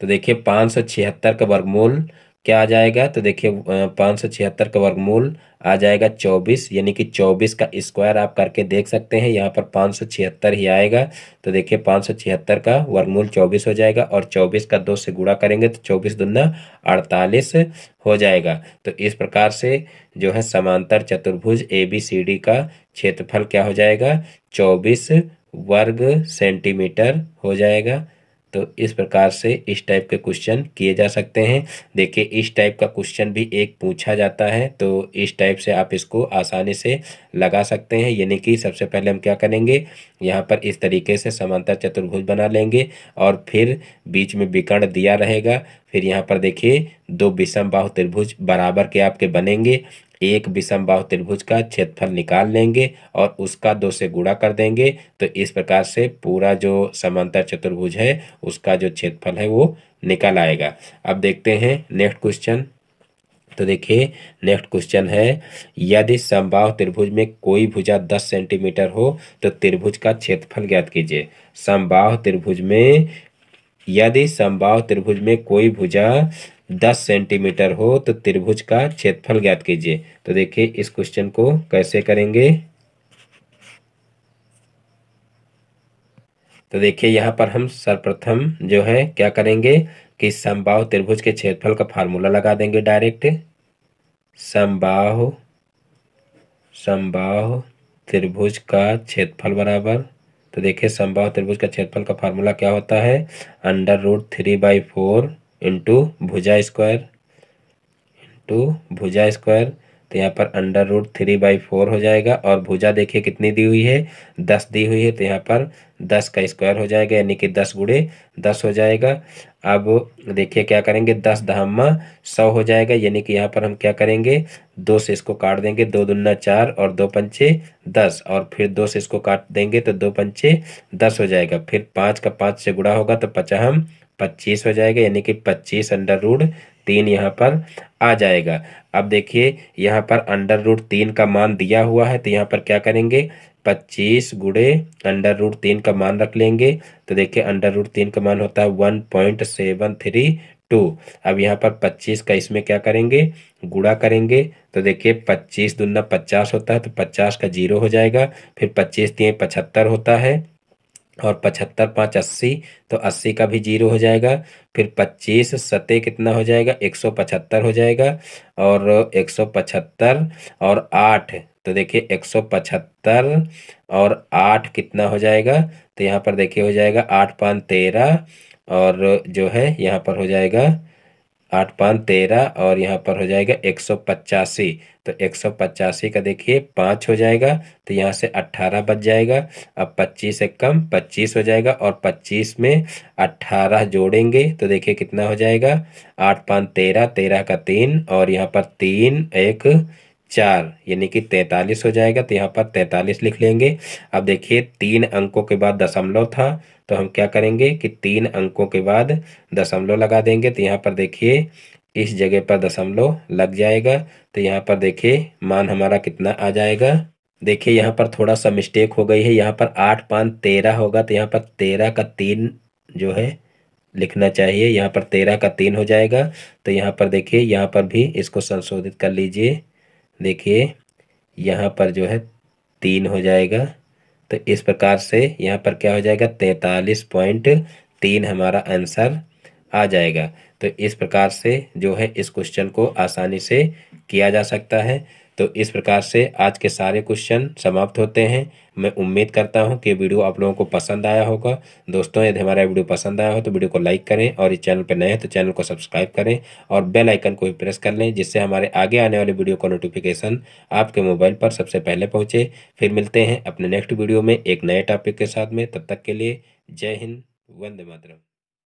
तो देखिए, पाँच सौ छिहत्तर का वर्गमूल क्या आ जाएगा? तो देखिए पाँच सौ छिहत्तर का वर्गमूल आ जाएगा चौबीस, यानी कि चौबीस का स्क्वायर आप करके देख सकते हैं, यहाँ पर पाँच सौ छिहत्तर ही आएगा। तो देखिए, पाँच सौ छिहत्तर का वर्गमूल चौबीस हो जाएगा और चौबीस का दो से गुणा करेंगे तो चौबीस दुना अड़तालीस हो जाएगा। तो इस प्रकार से जो है समांतर चतुर्भुज ए, बी, सी, डी का क्षेत्रफल क्या हो जाएगा? चौबीस वर्ग सेंटीमीटर हो जाएगा। तो इस प्रकार से इस टाइप के क्वेश्चन किए जा सकते हैं। देखिए, इस टाइप का क्वेश्चन भी एक पूछा जाता है तो इस टाइप से आप इसको आसानी से लगा सकते हैं। यानी कि सबसे पहले हम क्या करेंगे, यहाँ पर इस तरीके से समांतर चतुर्भुज बना लेंगे और फिर बीच में विकर्ण दिया रहेगा। फिर यहाँ पर देखिए, दो विषम बाहु त्रिभुज बराबर के आपके बनेंगे। एक विषम बाहु त्रिभुज का क्षेत्रफल निकाल लेंगे और उसका दो से गुणा कर देंगे तो इस प्रकार से पूरा जो समांतर चतुर्भुज है, उसका जो क्षेत्रफल है वो निकल आएगा। अब देखते हैं नेक्स्ट क्वेश्चन। तो देखिए, नेक्स्ट क्वेश्चन है, यदि समबाहु त्रिभुज में कोई भुजा 10 सेंटीमीटर हो तो त्रिभुज का क्षेत्रफल ज्ञात कीजिए। समबाहु त्रिभुज में, यदि समबाहु त्रिभुज में कोई भुजा दस सेंटीमीटर हो तो त्रिभुज का क्षेत्रफल ज्ञात कीजिए। तो देखिए, इस क्वेश्चन को कैसे करेंगे? तो देखिए, यहाँ पर हम सर्वप्रथम जो है, क्या करेंगे कि समबाहु त्रिभुज के क्षेत्रफल का फार्मूला लगा देंगे डायरेक्ट। समबाहु समबाहु त्रिभुज का क्षेत्रफल बराबर। तो देखिए, समबाहु त्रिभुज का क्षेत्रफल का फार्मूला क्या होता है? Under root three by four into भुजा स्क्वायर इंटू भुजा स्क्वायर तो यहाँ पर under root three by four हो जाएगा और भुजा देखिए कितनी दी हुई है? दस दी हुई है। तो यहाँ पर दस का स्क्वायर हो जाएगा, यानी कि दस गुड़े दस हो जाएगा। अब देखिए क्या करेंगे? दस दहमा सौ हो जाएगा, यानी कि यहाँ पर हम क्या करेंगे? दो से इसको काट देंगे, दो दुन्ना चार और दो पंचे दस। और फिर दो से इसको काट देंगे तो दो पंचे दस हो जाएगा। फिर पाँच का पाँच से गुड़ा होगा तो पचाहम पच्चीस हो जाएगा, यानी कि पच्चीस अंडर रूट तीन यहाँ पर आ जाएगा। अब देखिए, यहाँ पर अंडर रूट तीन का मान दिया हुआ है तो यहाँ पर क्या करेंगे? पच्चीस गुड़े अंडर रूट तीन का मान रख लेंगे। तो देखिए अंडर रूट तीन का मान होता है one point seven three two अब यहाँ पर पच्चीस का इसमें क्या करेंगे? गुड़ा करेंगे। तो देखिए, पच्चीस दुना पचास होता है तो पचास का ज़ीरो हो जाएगा। फिर पच्चीस तीन पचहत्तर होता है। और पचहत्तर पाँच अस्सी तो अस्सी का भी ज़ीरो हो जाएगा। फिर पच्चीस सते कितना हो जाएगा? एक सौ पचहत्तर हो जाएगा। और एक सौ पचहत्तर और आठ तो देखिए एक सौ पचहत्तर और आठ कितना हो जाएगा? तो यहाँ पर देखिए हो जाएगा आठ पाँच तेरह और जो है यहाँ पर हो जाएगा आठ पाँच तेरह और यहाँ पर हो जाएगा एक सौ पचासी। तो एक सौ पचासी का देखिए, पाँच हो जाएगा तो यहाँ से अट्ठारह बच जाएगा। अब पच्चीस एक कम, पच्चीस हो जाएगा और पच्चीस में अट्ठारह जोड़ेंगे तो देखिए कितना हो जाएगा। आठ पाँच तेरह तेरह का तीन और यहाँ पर तीन, एक, चार, यानी कि तैंतालीस हो जाएगा तो यहाँ पर तैंतालीस लिख लेंगे। अब देखिए, तीन अंकों के बाद दशमलव था तो हम क्या करेंगे कि तीन अंकों के बाद दशमलव लगा देंगे। तो यहाँ पर देखिए, इस जगह पर दशमलव लग जाएगा। तो यहाँ पर देखिए, मान हमारा कितना आ जाएगा? देखिए, यहाँ पर थोड़ा सा मिस्टेक हो गई है। यहाँ पर आठ पाँच तेरह होगा। तो यहाँ पर तेरह का तीन जो है, लिखना चाहिए। यहाँ पर तेरह का तीन हो जाएगा। तो यहाँ पर देखिए, यहाँ पर भी इसको संशोधित कर लीजिए। देखिए, यहाँ पर जो है, तीन हो जाएगा। तो इस प्रकार से यहाँ पर क्या हो जाएगा? तैतालीस पॉइंट तीन हमारा आंसर आ जाएगा। तो इस प्रकार से जो है इस क्वेश्चन को आसानी से किया जा सकता है। तो इस प्रकार से आज के सारे क्वेश्चन समाप्त होते हैं। मैं उम्मीद करता हूँ कि वीडियो आप लोगों को पसंद आया होगा। दोस्तों, यदि हमारा वीडियो पसंद आया हो तो वीडियो को लाइक करें और इस चैनल पर नए हैं तो चैनल को सब्सक्राइब करें और बेल आइकन को भी प्रेस कर लें, जिससे हमारे आगे आने वाले वीडियो का नोटिफिकेशन आपके मोबाइल पर सबसे पहले पहुँचे। फिर मिलते हैं अपने नेक्स्ट वीडियो में एक नए टॉपिक के साथ में। तब तक के लिए जय हिंद, वंदे मातरम।